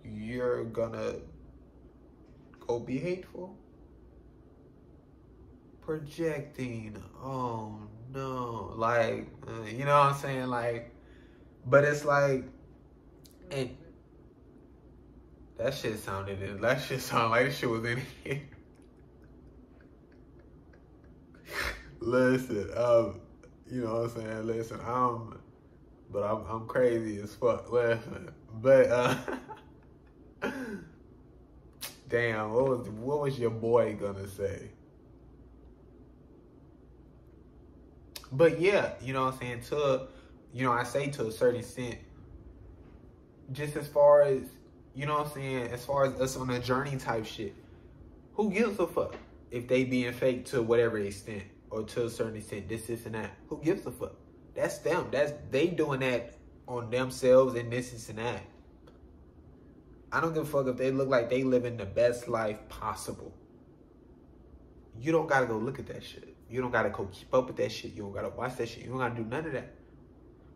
you're gonna go be hateful? Projecting, oh no, like, uh, you know what I'm saying? Like, but it's like, and that shit sounded, that shit sounded like shit was in here. Listen, um, you know what I'm saying? Listen, I'm, but I'm, I'm crazy as fuck. Listen, but, uh, damn, what was, what was your boy gonna say? But yeah, you know what I'm saying? To, you know, I say to a certain extent, just as far as, you know what I'm saying? As far as us on a journey type shit, who gives a fuck if they being fake to whatever extent? or to a certain extent, this, this, and that. Who gives a fuck? That's them. That's they doing that on themselves and this, this, and that. I don't give a fuck if they look like they living the best life possible. You don't gotta go look at that shit. You don't gotta go keep up with that shit. You don't gotta watch that shit. You don't gotta do none of that.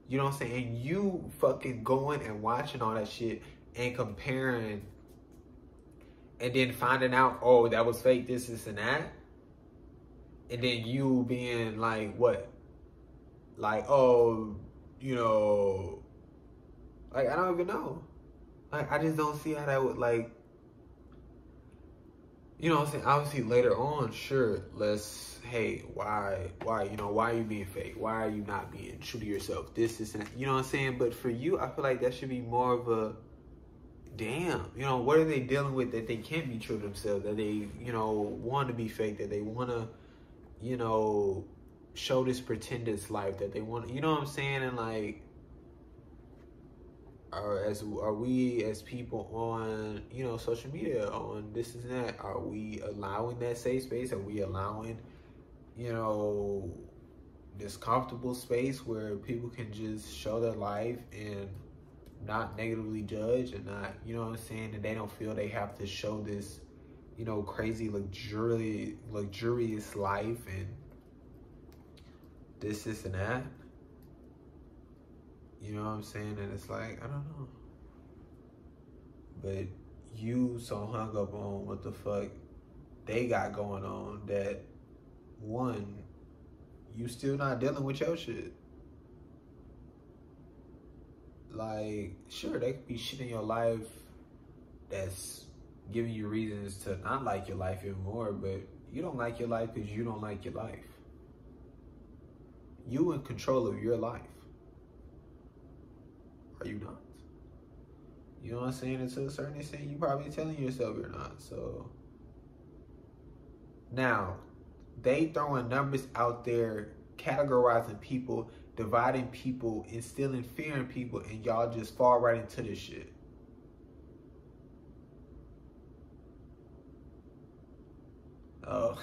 You know what I'm saying? And you fucking going and watching all that shit and comparing and then finding out, oh, that was fake, this, this, and that and then you being like what like oh you know Like I don't even know. Like I just don't see how that would like. You know what I'm saying? Obviously later on, sure, let's hey, why why, you know, why are you being fake? Why are you not being true to yourself? This, is and you know what I'm saying? But for you, I feel like that should be more of a damn, you know, what are they dealing with that they can't be true to themselves, that they, you know, want to be fake, that they want to, you know, show this pretenders life, that they want, you know what I'm saying? And like, are as are we as people on you know social media on this and that are we allowing that safe space are we allowing you know this comfortable space where people can just show their life and not negatively judge and not, you know what I'm saying, and they don't feel they have to show this, you know, crazy luxurious luxurious life and this, this and that. You know what I'm saying? And it's like, I don't know. But you so hung up on what the fuck they got going on that one, you still not dealing with your shit. Like, sure, there could be shit in your life that's giving you reasons to not like your life even more, but you don't like your life because you don't like your life. You in control of your life. Are you not? You know what I'm saying? And to a certain extent, you probably telling yourself you're not. So now, they throwing numbers out there, categorizing people dividing people, instilling fear in people, and y'all just fall right into this shit. Oh,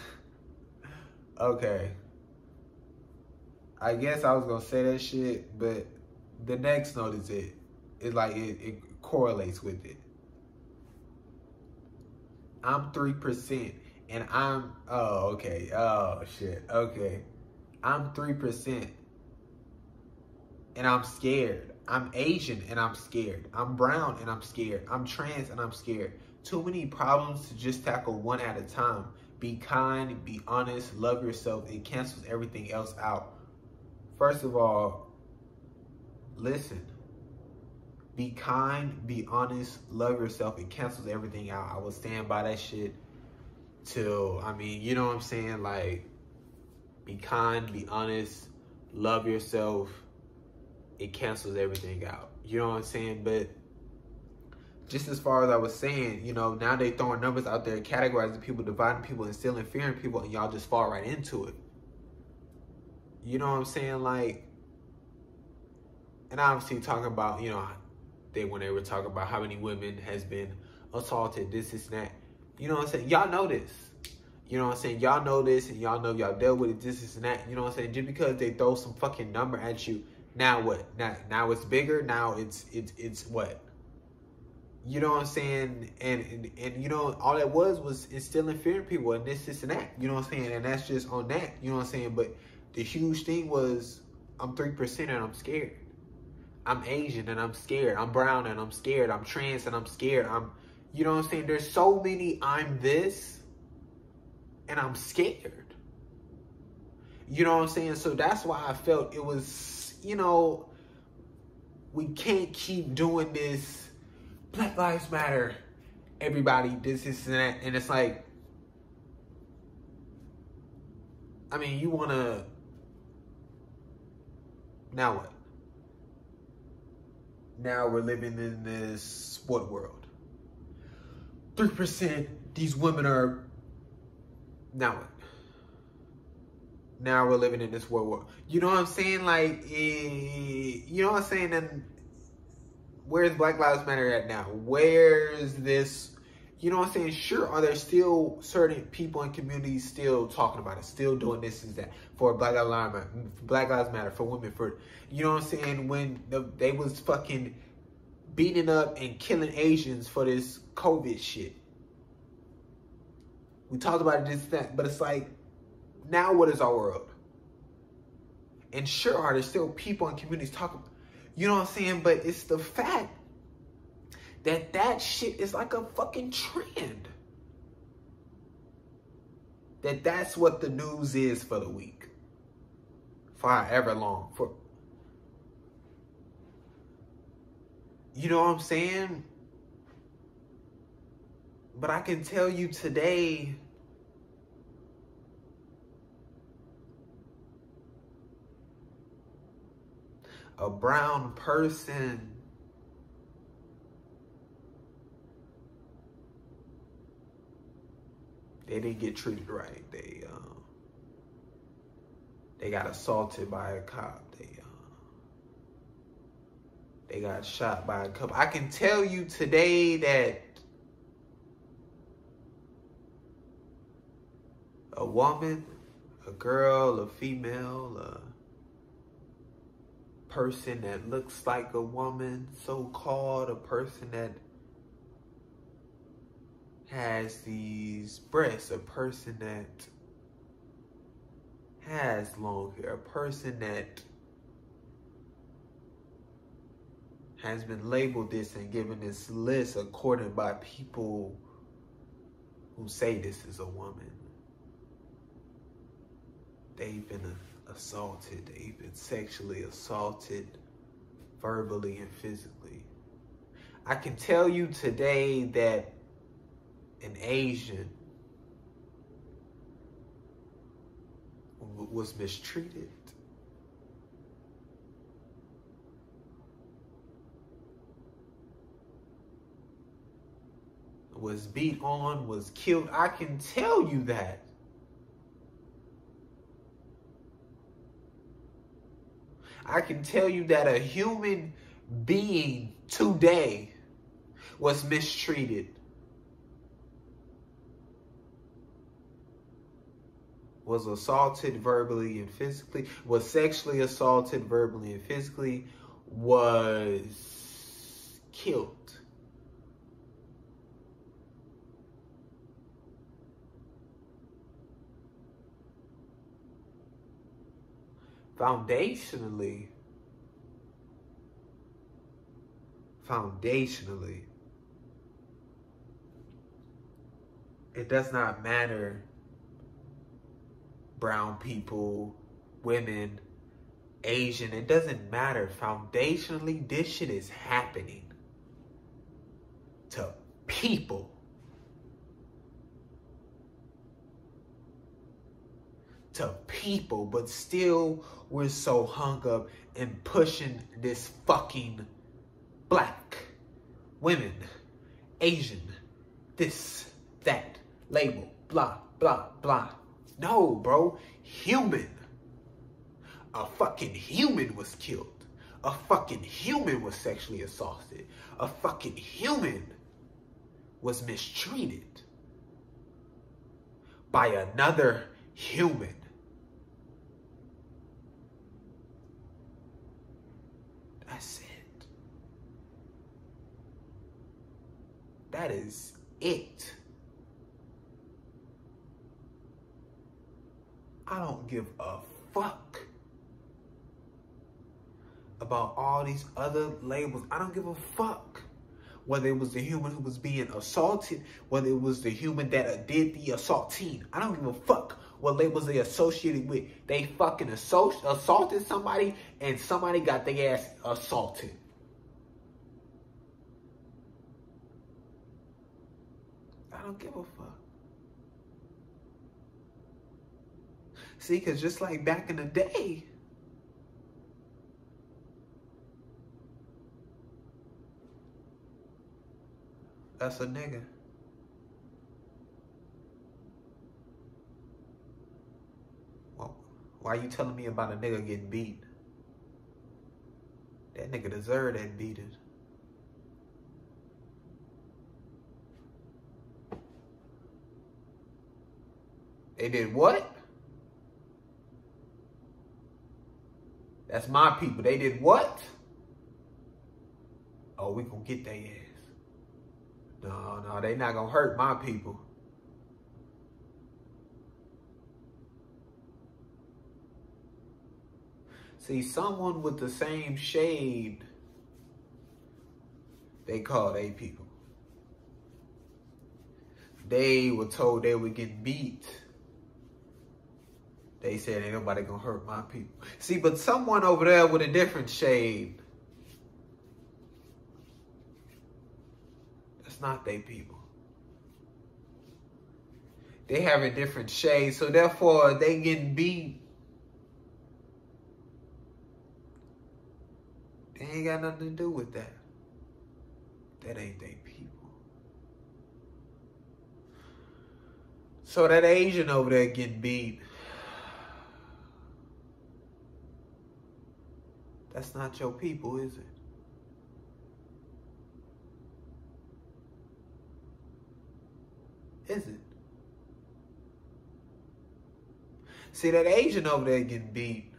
okay. I guess I was gonna say that shit, but the next note is it. It's like it, it correlates with it. I'm three percent, and I'm oh okay oh shit okay. I'm three percent, and I'm scared. I'm Asian and I'm scared. I'm brown and I'm scared. I'm trans and I'm scared. Too many problems to just tackle one at a time. Be kind, be honest, love yourself. It cancels everything else out. First of all, listen. Be kind, be honest, love yourself. It cancels everything out. I will stand by that shit till, I mean, you know what I'm saying? Like, be kind, be honest, love yourself it cancels everything out. You know what I'm saying? But just as far as I was saying, you know, now they throwing numbers out there, categorizing people, dividing people, instilling fear in people, and y'all just fall right into it. You know what I'm saying? Like, and obviously talking about, you know, they when they were talking about how many women has been assaulted, this, this, and that. You know what I'm saying? Y'all know this. You know what I'm saying? Y'all know this and y'all know y'all dealt with it, this, this, and that. You know what I'm saying? Just because they throw some fucking number at you now what? Now now it's bigger. Now it's it's it's what? You know what I'm saying? And, and and you know all that was was instilling fear in people and this this and that. You know what I'm saying? And that's just on that. You know what I'm saying? But the huge thing was I'm three percent and I'm scared. I'm Asian and I'm scared. I'm brown and I'm scared. I'm trans and I'm scared. I'm you know what I'm saying? There's so many I'm this and I'm scared. You know what I'm saying? So that's why I felt it was you know, we can't keep doing this. Black Lives Matter. Everybody, this, this, and that. And it's like, I mean, you want to. Now what? Now we're living in this what world? 3%, these women are. Now what? now we're living in this world. You know what I'm saying? Like, eh, you know what I'm saying? And where's Black Lives Matter at now? Where's this? You know what I'm saying? Sure, are there still certain people in communities still talking about it, still doing this and that for Black Lives Matter, Black Lives Matter for women, for you know what I'm saying? When the, they was fucking beating up and killing Asians for this COVID shit. We talked about it this that, but it's like now what is our world? And sure are there still people and communities talking, you know what I'm saying? But it's the fact that that shit is like a fucking trend. That that's what the news is for the week. For however long. For You know what I'm saying? But I can tell you today, a brown person they didn't get treated right. They um, they got assaulted by a cop. They uh, they got shot by a cop. I can tell you today that a woman, a girl, a female, a person that looks like a woman, so called, a person that has these breasts, a person that has long hair, a person that has been labeled this and given this list according by people who say this is a woman. They've been assaulted, they've been sexually assaulted, verbally and physically. I can tell you today that an Asian was mistreated. Was beat on, was killed. I can tell you that. I can tell you that a human being today was mistreated. Was assaulted verbally and physically, was sexually assaulted verbally and physically, was killed. foundationally, foundationally, it does not matter brown people, women, Asian, it doesn't matter. Foundationally, this shit is happening to people. to people, but still we're so hung up in pushing this fucking black, women, Asian, this, that, label, blah, blah, blah. No, bro, human. A fucking human was killed. A fucking human was sexually assaulted. A fucking human was mistreated by another human. That's it. That is it. I don't give a fuck about all these other labels. I don't give a fuck whether it was the human who was being assaulted, whether it was the human that did the assaulting. I don't give a fuck what labels they associated with. They fucking assault, assaulted somebody and somebody got their ass assaulted. I don't give a fuck. See, because just like back in the day, that's a nigga. Well, Why are you telling me about a nigga getting beat? That nigga deserved that beating. They did what? That's my people. They did what? Oh, we gonna get their ass. No, no, they not gonna hurt my people. See, someone with the same shade, they called A people. They were told they were getting beat. They said ain't nobody gonna hurt my people. See, but someone over there with a different shade, That's not they people. They have a different shade, so therefore they getting beat. They ain't got nothing to do with that. That ain't they people. So that Asian over there getting beat. That's not your people, is it? Is it? See that Asian over there getting beat.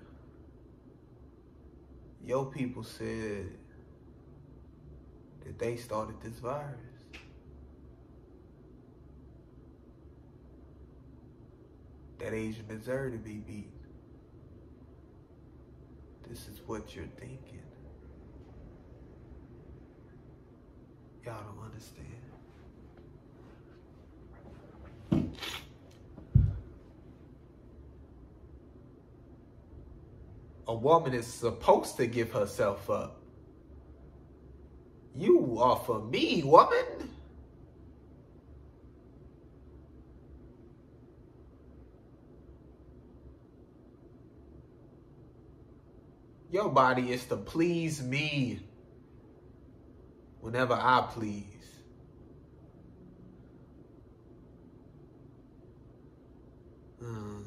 Your people said that they started this virus. That Asian deserved to be beat. This is what you're thinking. Y'all don't understand. a woman is supposed to give herself up. You for me, woman. Your body is to please me whenever I please. Hmm.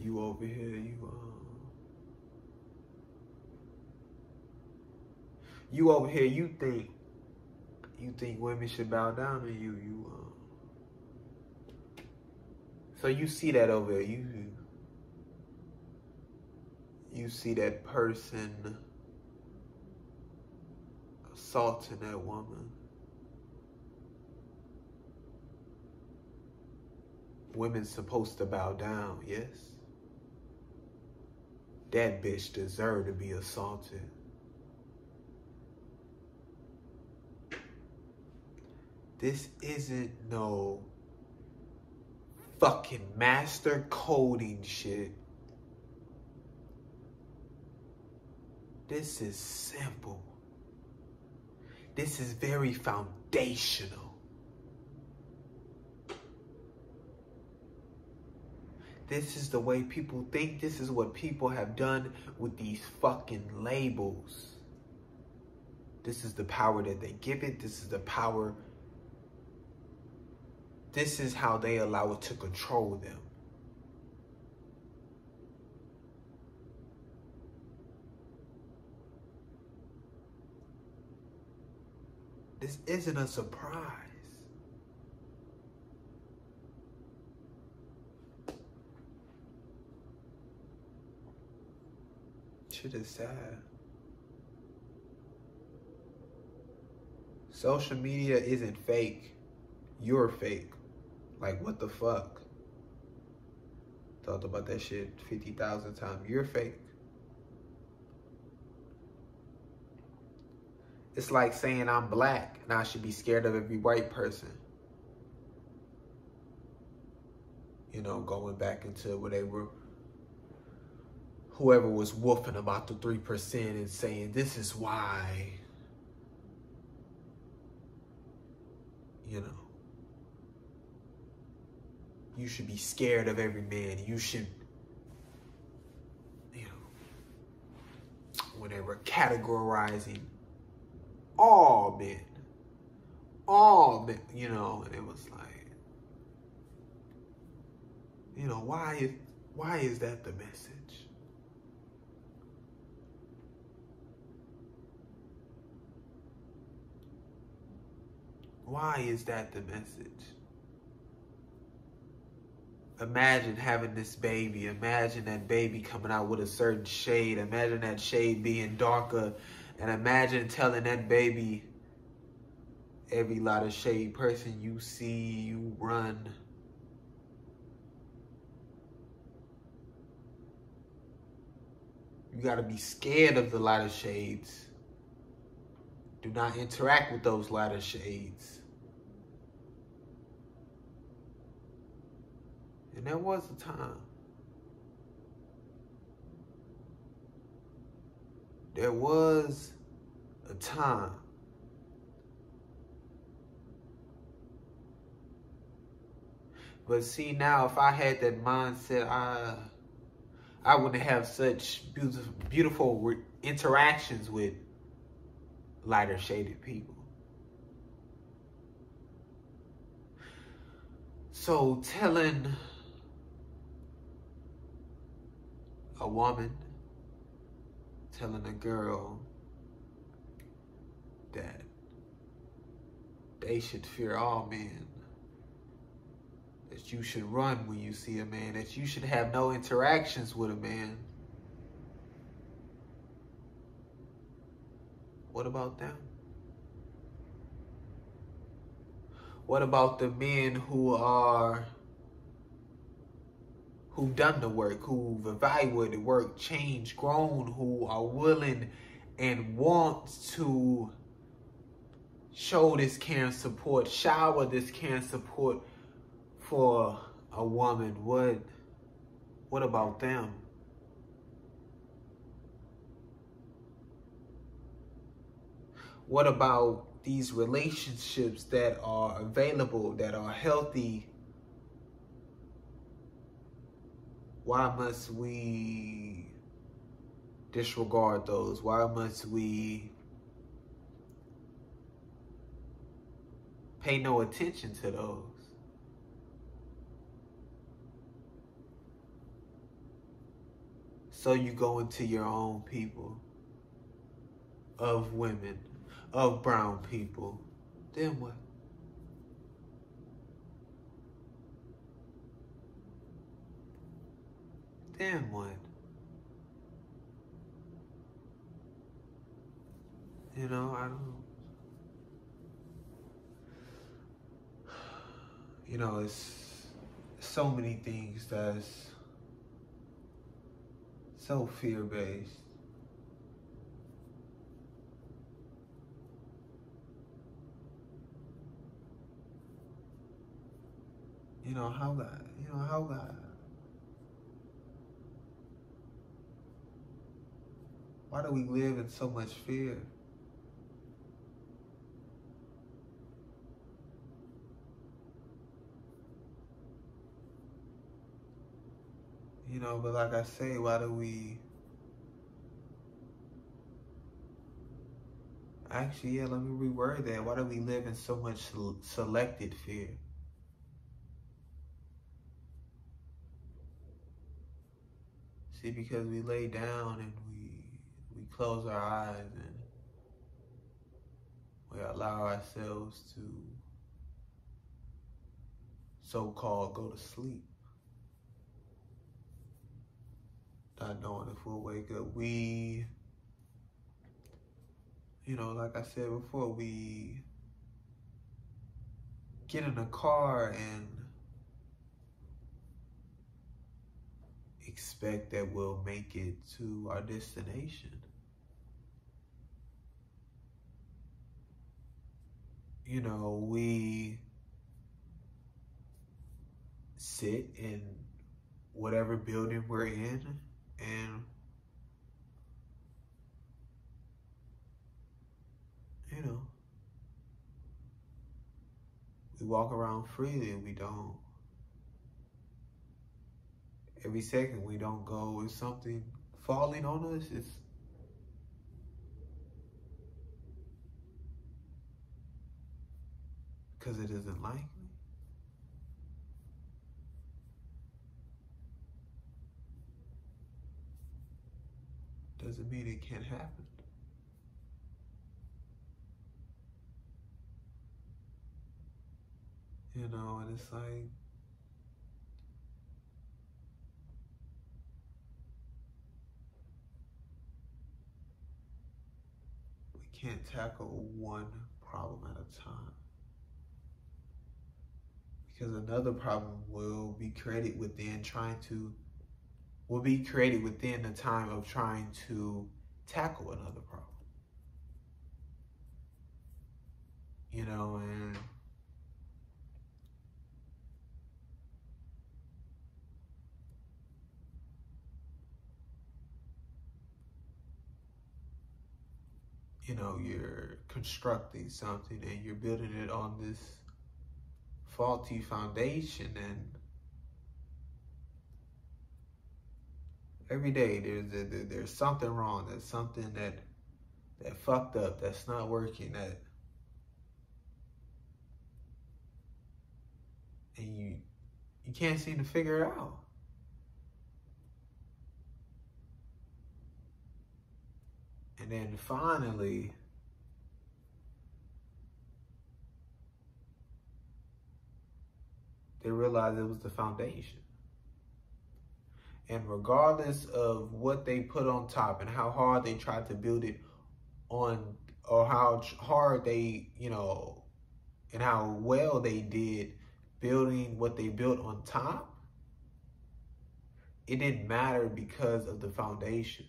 You over here, you um, you over here, you think you think women should bow down to you, you um. So you see that over there, you you see that person assaulting that woman. Women supposed to bow down, yes? that bitch deserved to be assaulted. This isn't no fucking master coding shit. This is simple. This is very foundational. This is the way people think. This is what people have done with these fucking labels. This is the power that they give it. This is the power. This is how they allow it to control them. This isn't a surprise. shit is sad. Social media isn't fake. You're fake. Like, what the fuck? Talked about that shit 50,000 times. You're fake. It's like saying I'm black and I should be scared of every white person. You know, going back into where they were whoever was woofing about the 3% and saying this is why, you know, you should be scared of every man. You should, you know, were categorizing all men, all men, you know, and it was like, you know, why is, why is that the message? Why is that the message? Imagine having this baby. Imagine that baby coming out with a certain shade. Imagine that shade being darker. And imagine telling that baby, every lot of shade person you see, you run. You got to be scared of the light of shades. Do not interact with those lighter shades. And there was a time there was a time But see now, if I had that mindset, I I wouldn't have such beautiful, beautiful interactions with lighter shaded people. So telling a woman, telling a girl that they should fear all men that you should run when you see a man, that you should have no interactions with a man. What about them? What about the men who are who've done the work, who've evaluated work, changed, grown, who are willing and want to show this care and support, shower this care and support for a woman, what what about them? What about these relationships that are available, that are healthy? Why must we disregard those? Why must we pay no attention to those? So you go into your own people of women, of brown people. Then what? Then what? You know, I don't. You know, it's so many things that's so fear-based. You know, how God, you know, how God. Why do we live in so much fear? You know, but like I say, why do we... Actually, yeah, let me reword that. Why do we live in so much selected fear? See, because we lay down and we close our eyes and we allow ourselves to so-called go to sleep. not knowing if we'll wake up. We, you know, like I said before, we get in a car and expect that we'll make it to our destination. You know, we sit in whatever building we're in and you know we walk around freely and we don't. Every second we don't go with something falling on us it's because it isn't like doesn't mean it can't happen. You know, and it's like, we can't tackle one problem at a time. Because another problem will be created within trying to will be created within the time of trying to tackle another problem. You know, and you know, you're constructing something and you're building it on this faulty foundation and every day there's there's something wrong there's something that that fucked up that's not working that and you you can't seem to figure it out. And then finally they realized it was the foundation. And regardless of what they put on top and how hard they tried to build it on, or how hard they, you know, and how well they did building what they built on top, it didn't matter because of the foundation.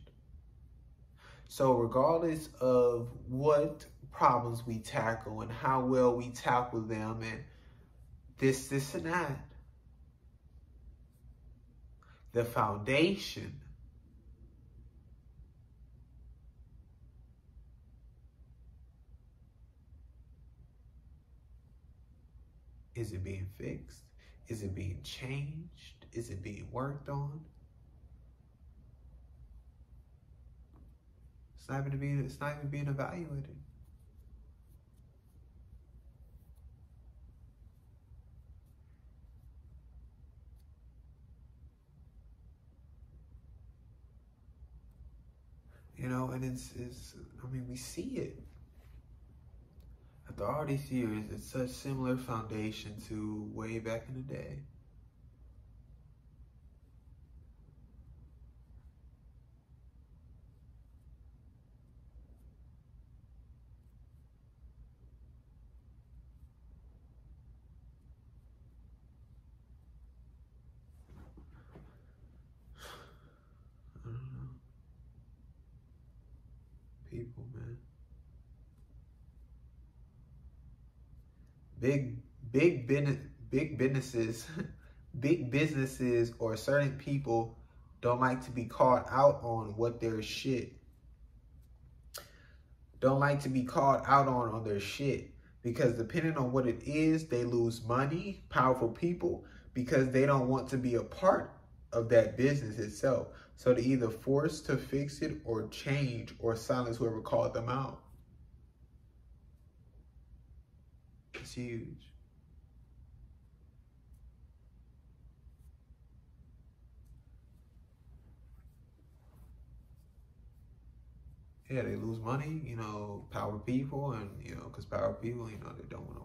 So, regardless of what problems we tackle and how well we tackle them and this, this, and that. The foundation Is it being fixed? Is it being changed? Is it being worked on? It's not even being it's not even being evaluated. You know, and it's, it's I mean, we see it. After all these years, it's such similar foundation to way back in the day. people, man. Big, big business, big businesses, big businesses, or certain people don't like to be called out on what their shit. Don't like to be called out on on their shit because depending on what it is, they lose money, powerful people because they don't want to be a part of that business itself. So they're either forced to fix it or change or silence whoever called them out. It's huge. Yeah, they lose money, you know, power people, and, you know, because power people, you know, they don't want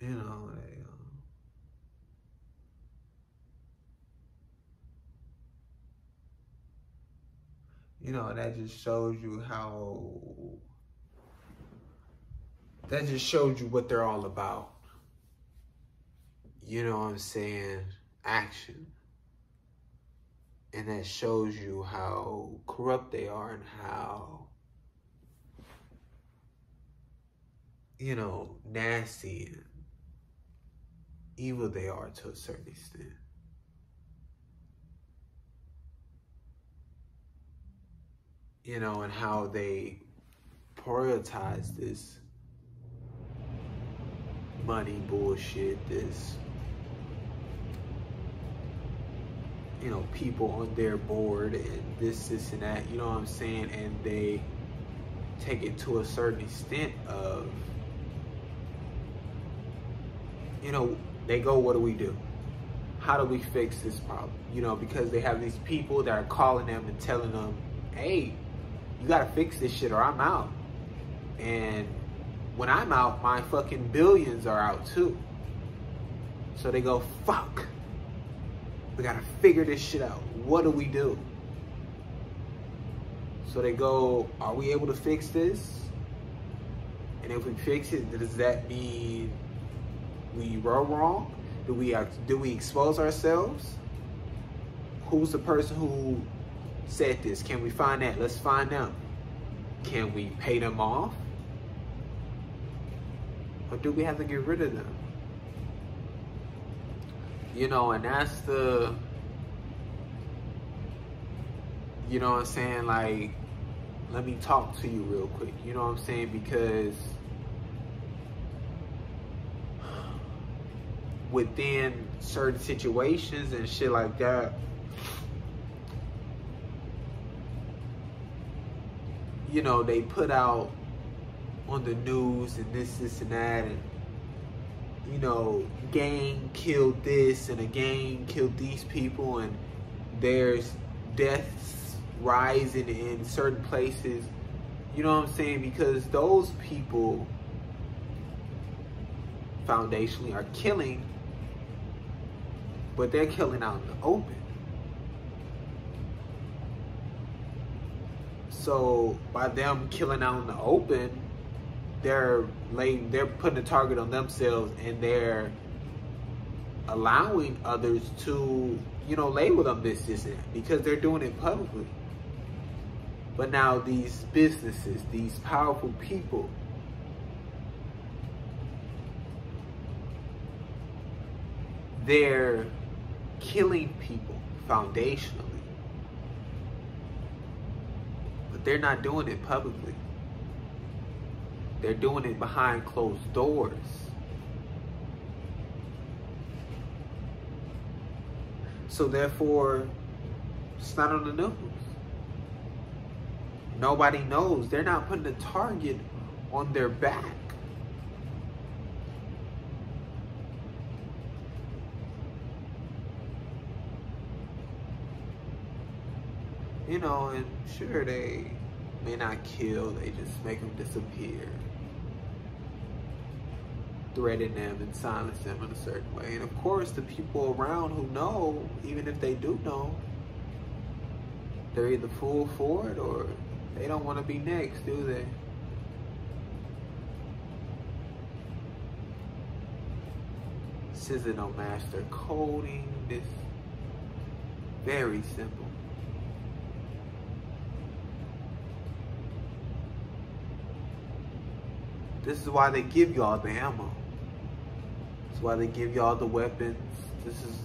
to, you know, they, uh, you know, that just shows you how, that just shows you what they're all about. You know what I'm saying? Action. And that shows you how corrupt they are and how, you know, nasty and evil they are to a certain extent. you know, and how they prioritize this money bullshit, this, you know, people on their board and this, this, and that, you know what I'm saying? And they take it to a certain extent of, you know, they go, what do we do? How do we fix this problem? You know, because they have these people that are calling them and telling them, hey, you gotta fix this shit or I'm out. And when I'm out, my fucking billions are out too. So they go, fuck. We gotta figure this shit out. What do we do? So they go, are we able to fix this? And if we fix it, does that mean we were wrong? Do we do we expose ourselves? Who's the person who said this. Can we find that? Let's find out. Can we pay them off? Or do we have to get rid of them? You know, and that's the, you know what I'm saying? Like, let me talk to you real quick. You know what I'm saying? Because within certain situations and shit like that, you know, they put out on the news and this, this, and that, and you know, gang killed this and a gang killed these people, and there's deaths rising in certain places. You know what I'm saying? Because those people foundationally are killing, but they're killing out in the open. So by them killing out in the open, they're laying, they're putting a target on themselves, and they're allowing others to, you know, label them this, this, and that, because they're doing it publicly. But now these businesses, these powerful people, they're killing people foundationally. But they're not doing it publicly. They're doing it behind closed doors. So therefore, it's not on the news. Nobody knows. They're not putting a target on their back. You know, and sure, they may not kill, they just make them disappear threaten them and silence them in a certain way. And of course, the people around who know, even if they do know, they're either full for it or they don't want to be next, do they? No master coding. This very simple. This is why they give y'all the ammo. This is why they give y'all the weapons. This is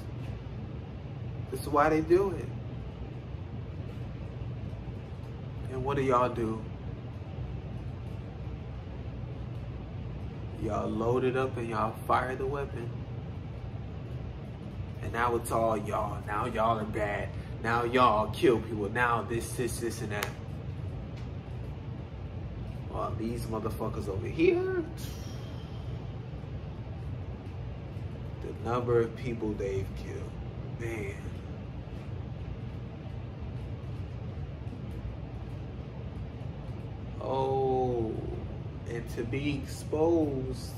this is why they do it. And what do y'all do? Y'all load it up and y'all fire the weapon. And now it's all y'all. Now y'all are bad. Now y'all kill people. Now this, this, this, and that. These motherfuckers over here, the number of people they've killed, man. Oh, and to be exposed,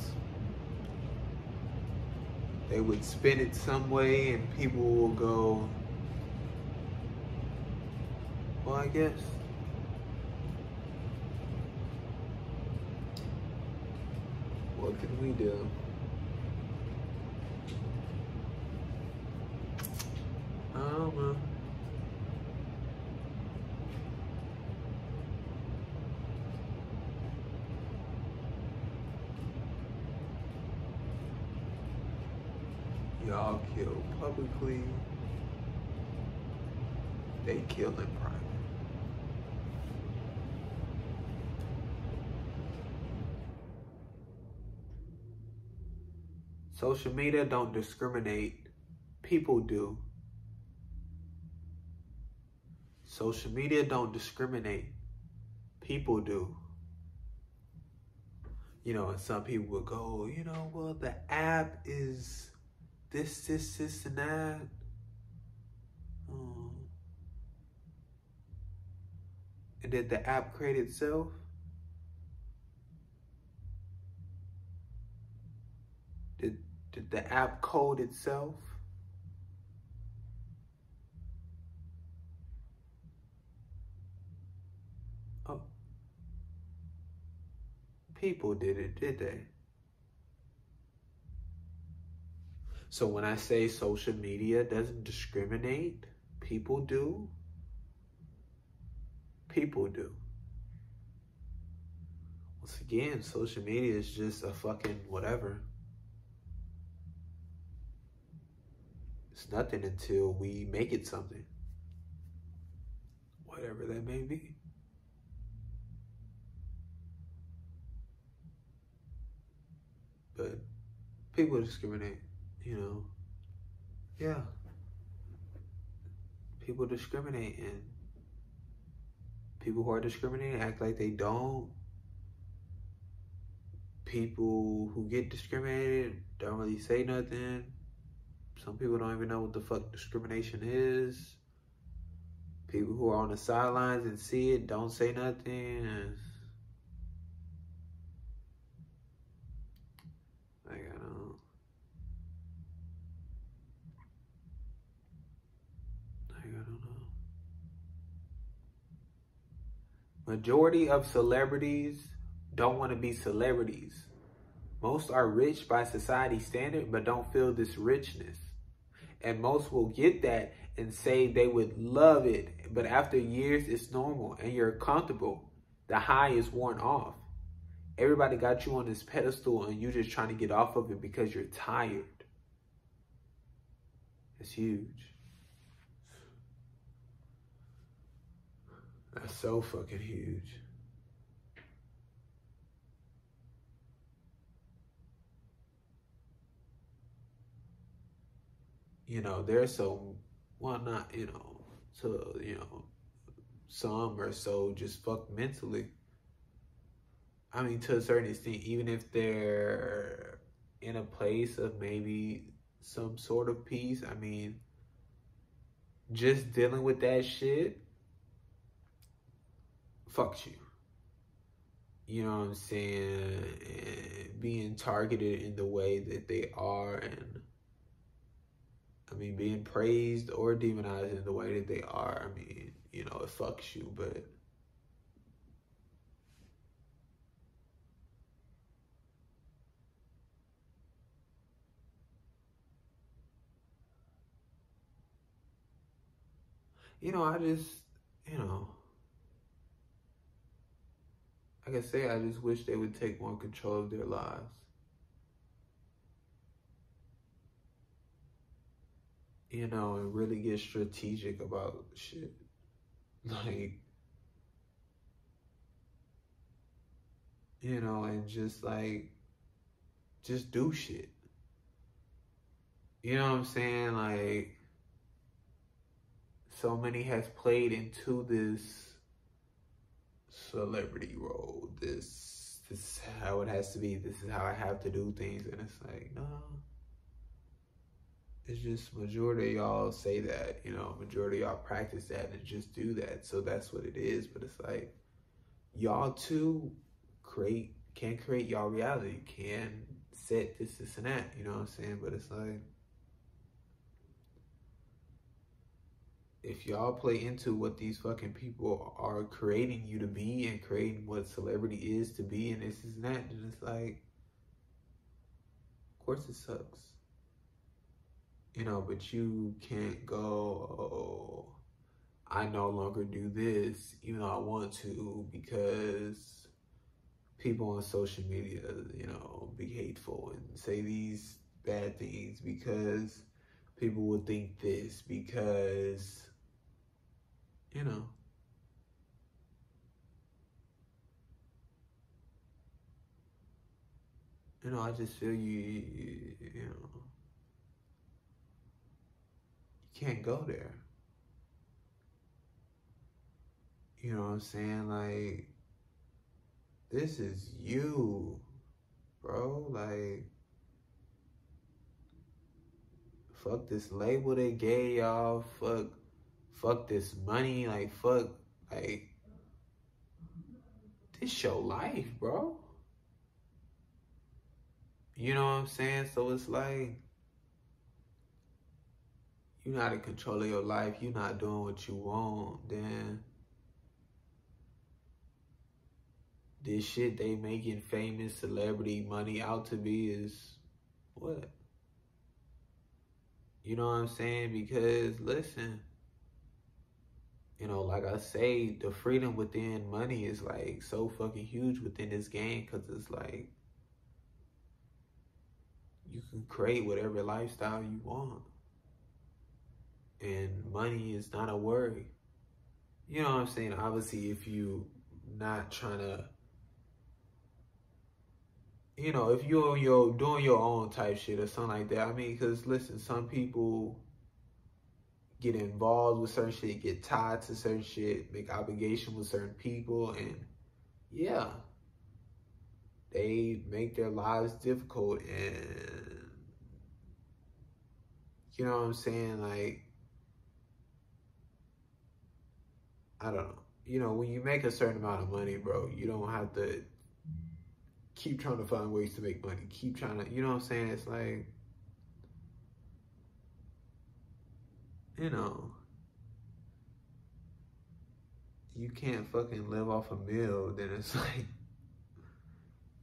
they would spin it some way and people will go, well, I guess. What can we do? I don't. Y'all kill publicly. They kill in private. Social media don't discriminate. People do. Social media don't discriminate. People do. You know, and some people will go, you know, well, the app is this, this, this, and that. Um, and did the app create itself? Did did the app code itself? Oh. People did it, did they? So when I say social media doesn't discriminate, people do. People do. Once again, social media is just a fucking whatever. nothing until we make it something. Whatever that may be. But people discriminate, you know. Yeah. People discriminate and people who are discriminated act like they don't. People who get discriminated don't really say nothing some people don't even know what the fuck discrimination is. People who are on the sidelines and see it don't say nothing. Like, I don't. Like, I don't know. Majority of celebrities don't want to be celebrities. Most are rich by society standard, but don't feel this richness. And most will get that and say they would love it, but after years, it's normal and you're comfortable. The high is worn off. Everybody got you on this pedestal and you're just trying to get off of it because you're tired. It's huge. That's so fucking huge. You know, there's so well, not, you know, to, you know, some are so just fucked mentally. I mean, to a certain extent, even if they're in a place of maybe some sort of peace, I mean, just dealing with that shit fucks you. You know what I'm saying? And being targeted in the way that they are and I mean, being praised or demonized in the way that they are, I mean, you know, it fucks you, but. You know, I just, you know, like I say, I just wish they would take more control of their lives. You know, and really get strategic about shit. Like, you know, and just like, just do shit. You know what I'm saying? Like, so many has played into this celebrity role. This, this is how it has to be. This is how I have to do things. And it's like, no it's just majority of y'all say that, you know, majority y'all practice that and just do that. So that's what it is. But it's like y'all too create can create y'all reality, can set this, this and that, you know what I'm saying? But it's like if y'all play into what these fucking people are creating you to be and creating what celebrity is to be and this is that, then it's like of course it sucks you know, but you can't go, oh, I no longer do this, even though I want to, because people on social media, you know, be hateful and say these bad things because people would think this, because, you know, you know, I just feel you, you, you know, can't go there. You know what I'm saying? Like, this is you, bro. Like, fuck this label they gave y'all. Fuck, fuck this money. Like, fuck, like, this your life, bro. You know what I'm saying? So it's like, you're not in control of your life, you're not doing what you want, then this shit they making famous celebrity money out to be is what? You know what I'm saying? Because listen, you know, like I say, the freedom within money is like so fucking huge within this game because it's like you can create whatever lifestyle you want and money is not a worry. You know what I'm saying? Obviously, if you not trying to you know, if you're your doing your own type shit or something like that. I mean, because listen, some people get involved with certain shit, get tied to certain shit, make obligation with certain people, and yeah, they make their lives difficult and you know what I'm saying? Like, I don't know. You know, when you make a certain amount of money, bro, you don't have to keep trying to find ways to make money. Keep trying to, you know what I'm saying? It's like, you know, you can't fucking live off a meal, then it's like,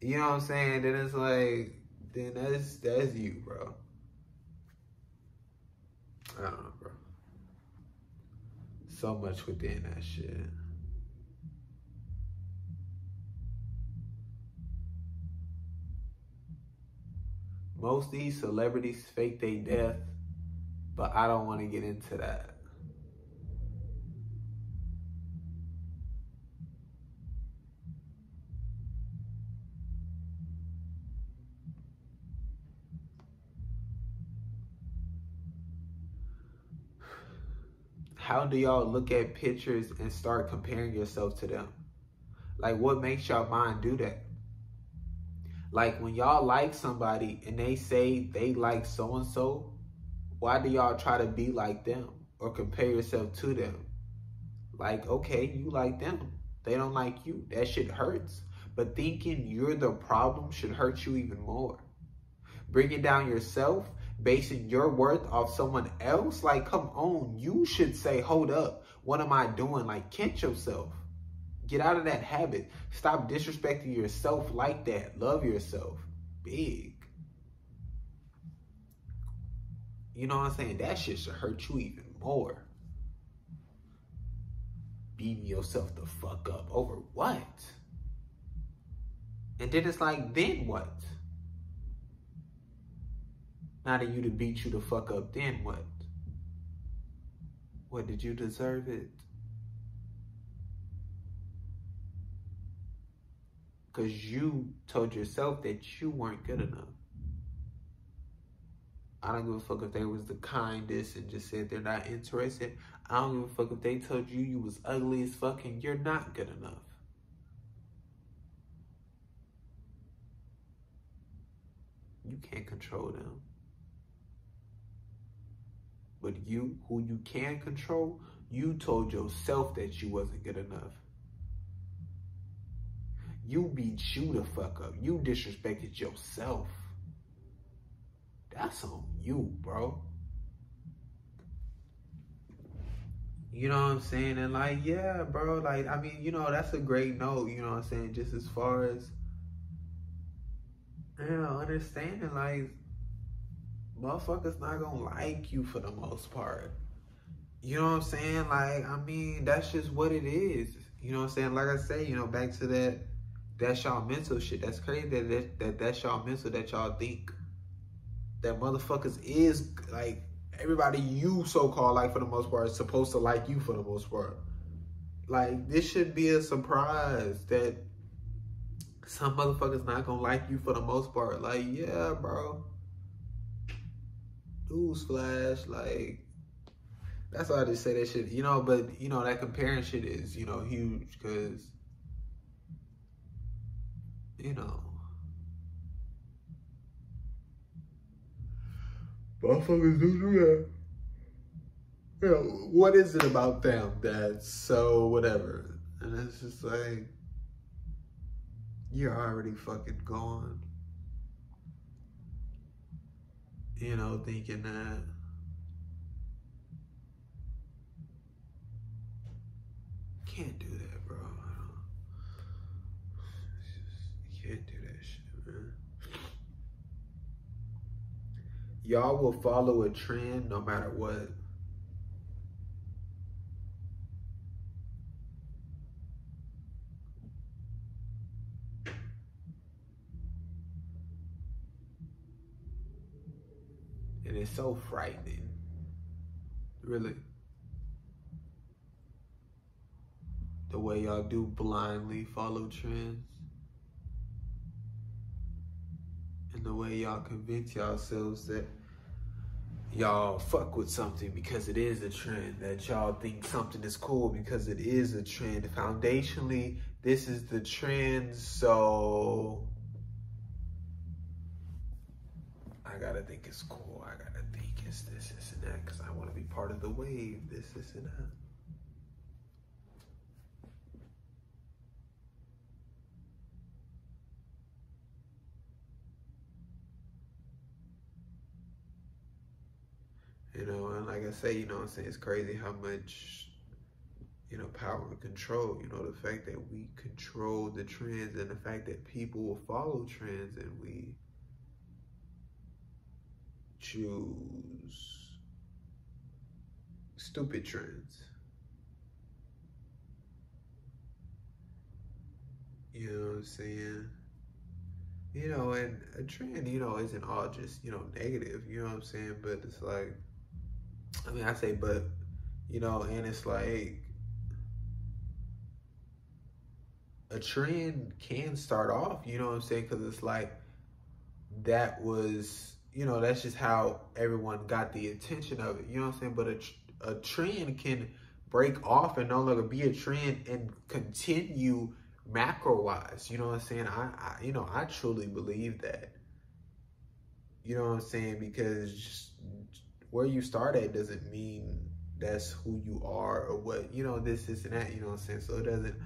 you know what I'm saying? Then it's like, then that's that's you, bro. I don't know. So much within that shit. Most these celebrities fake their death, but I don't want to get into that. How do y'all look at pictures and start comparing yourself to them? Like, what makes y'all mind do that? Like, when y'all like somebody and they say they like so and so, why do y'all try to be like them or compare yourself to them? Like, okay, you like them. They don't like you. That shit hurts. But thinking you're the problem should hurt you even more. Bringing down yourself basing your worth off someone else, like, come on, you should say, hold up, what am I doing? Like, catch yourself. Get out of that habit. Stop disrespecting yourself like that. Love yourself. Big. You know what I'm saying? That shit should hurt you even more. Beating yourself the fuck up over what? And then it's like, then what? Not that you to beat you the fuck up, then what? What, did you deserve it? Because you told yourself that you weren't good enough. I don't give a fuck if they was the kindest and just said they're not interested. I don't give a fuck if they told you you was ugly as fuck and you're not good enough. You can't control them. But you, who you can control, you told yourself that you wasn't good enough. You beat you the fuck up. You disrespected yourself. That's on you, bro. You know what I'm saying? And like, yeah, bro, like, I mean, you know, that's a great note, you know what I'm saying? Just as far as, you know, understanding, like, motherfuckers not gonna like you for the most part. You know what I'm saying? Like, I mean, that's just what it is. You know what I'm saying? Like I say, you know, back to that, that's y'all mental shit. That's crazy that, that, that that's y'all mental that y'all think that motherfuckers is like everybody you so called like for the most part is supposed to like you for the most part. Like this should be a surprise that some motherfuckers not gonna like you for the most part. Like, yeah, bro newsflash, like that's why I just say that shit, you know. But you know that comparing shit is you know huge because you know motherfuckers do do that. You know, what is it about them that's so whatever? And it's just like you're already fucking gone you know, thinking that can't do that, bro. You can't do that shit, man. Y'all will follow a trend no matter what. It's so frightening. Really. The way y'all do blindly follow trends. And the way y'all convince yourselves that y'all fuck with something because it is a trend, that y'all think something is cool because it is a trend. Foundationally, this is the trend, so I gotta think it's cool. I it's this, this, and that because I want to be part of the wave, this, this, and that. You know, and like I say, you know I'm saying, it's crazy how much, you know, power and control, you know, the fact that we control the trends and the fact that people will follow trends and we choose stupid trends. You know what I'm saying? You know, and a trend, you know, isn't all just, you know, negative, you know what I'm saying? But it's like, I mean, I say, but, you know, and it's like a trend can start off, you know what I'm saying? Because it's like that was, you know, that's just how everyone got the attention of it, you know what I'm saying? But a, a trend can break off and no longer be a trend and continue macro wise, you know what I'm saying? I, I you know, I truly believe that. You know what I'm saying? Because just, where you start at doesn't mean that's who you are or what, you know, this, this, and that, you know what I'm saying? So it doesn't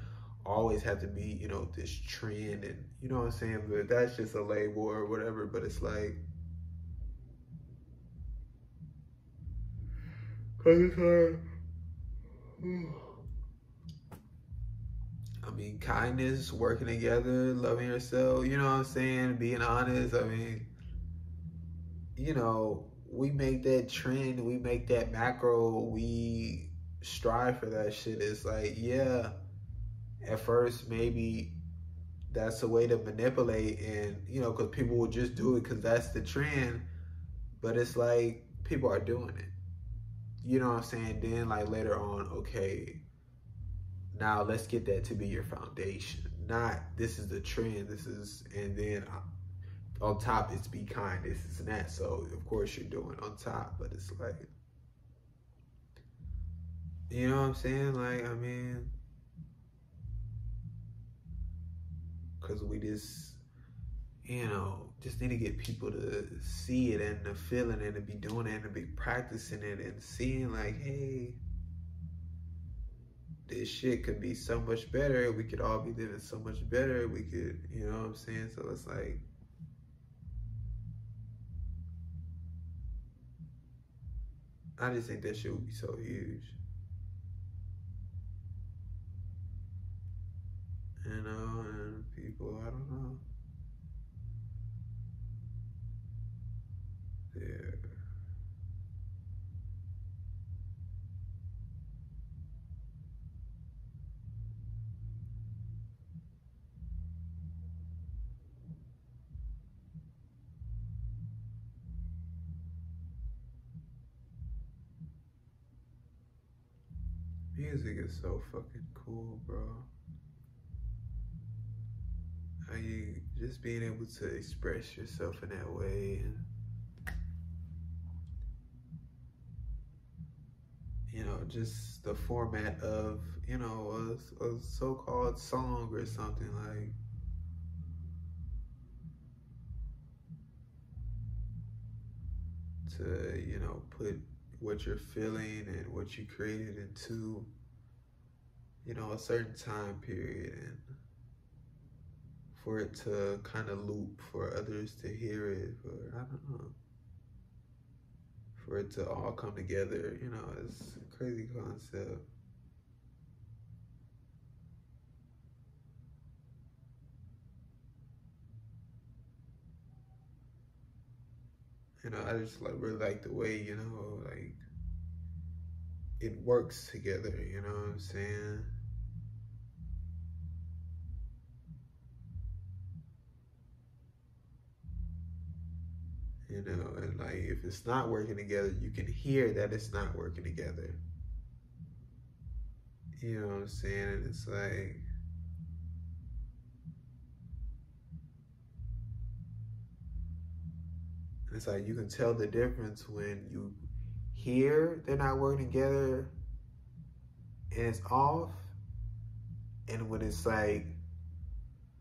always have to be, you know, this trend and, you know what I'm saying? But that's just a label or whatever, but it's like, I mean, kindness, working together, loving yourself, you know what I'm saying? Being honest. I mean, you know, we make that trend, we make that macro, we strive for that shit. It's like, yeah, at first maybe that's a way to manipulate and, you know, because people will just do it because that's the trend. But it's like people are doing it. You know what I'm saying? Then, like, later on, okay, now let's get that to be your foundation. Not this is the trend, this is, and then uh, on top it's be kind, this, is that. So of course you're doing on top, but it's like, you know what I'm saying? Like, I mean, cause we just, you know, just need to get people to see it and the feeling and to be doing it and to be practicing it and seeing like, hey, this shit could be so much better. We could all be living so much better. We could, you know what I'm saying? So it's like, I just think that shit would be so huge. You know, and people, I don't know. Yeah. Music is so fucking cool, bro. How you just being able to express yourself in that way and you know, just the format of, you know, a, a so-called song or something like to, you know, put what you're feeling and what you created into, you know, a certain time period and for it to kind of loop for others to hear it or I don't know. For it to all come together, you know, it's a crazy concept. You know, I just like really like the way, you know, like it works together, you know what I'm saying? You know, and like if it's not working together, you can hear that it's not working together. You know what I'm saying? And it's like It's like you can tell the difference when you hear they're not working together and it's off, and when it's like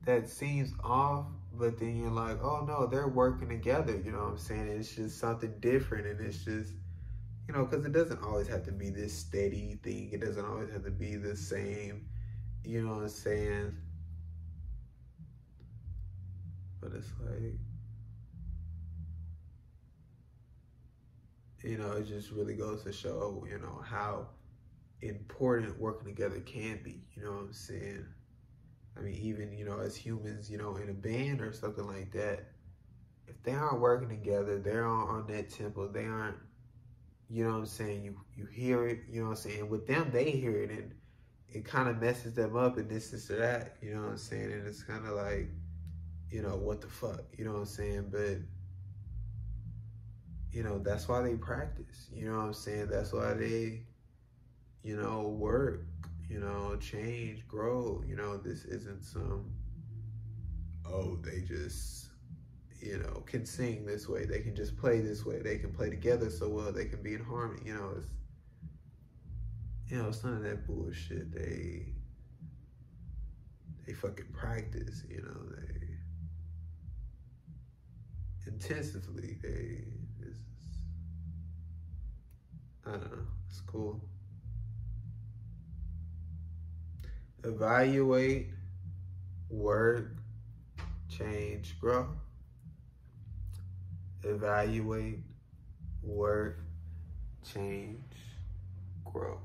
that seems off, but then you're like, oh no, they're working together. You know what I'm saying? It's just something different, and it's just you know, because it doesn't always have to be this steady thing. It doesn't always have to be the same. You know what I'm saying? But it's like, you know, it just really goes to show, you know, how important working together can be. You know what I'm saying? I mean, even, you know, as humans, you know, in a band or something like that, if they aren't working together, they're on, on that tempo, they aren't, you know what I'm saying? You you hear it, you know what I'm saying? With them, they hear it and it kind of messes them up and this, this, or that, you know what I'm saying? And it's kind of like, you know, what the fuck, you know what I'm saying? But, you know, that's why they practice, you know what I'm saying? That's why they, you know, work, you know, change, grow. You know, this isn't some, oh, they just, you know, can sing this way. They can just play this way. They can play together so well. They can be in harmony. You know, it's, you know, it's none of that bullshit. They, they fucking practice, you know, they intensively, they, Ah, Don't know, it's cool. evaluate, work, change, grow. Evaluate, work, change, grow.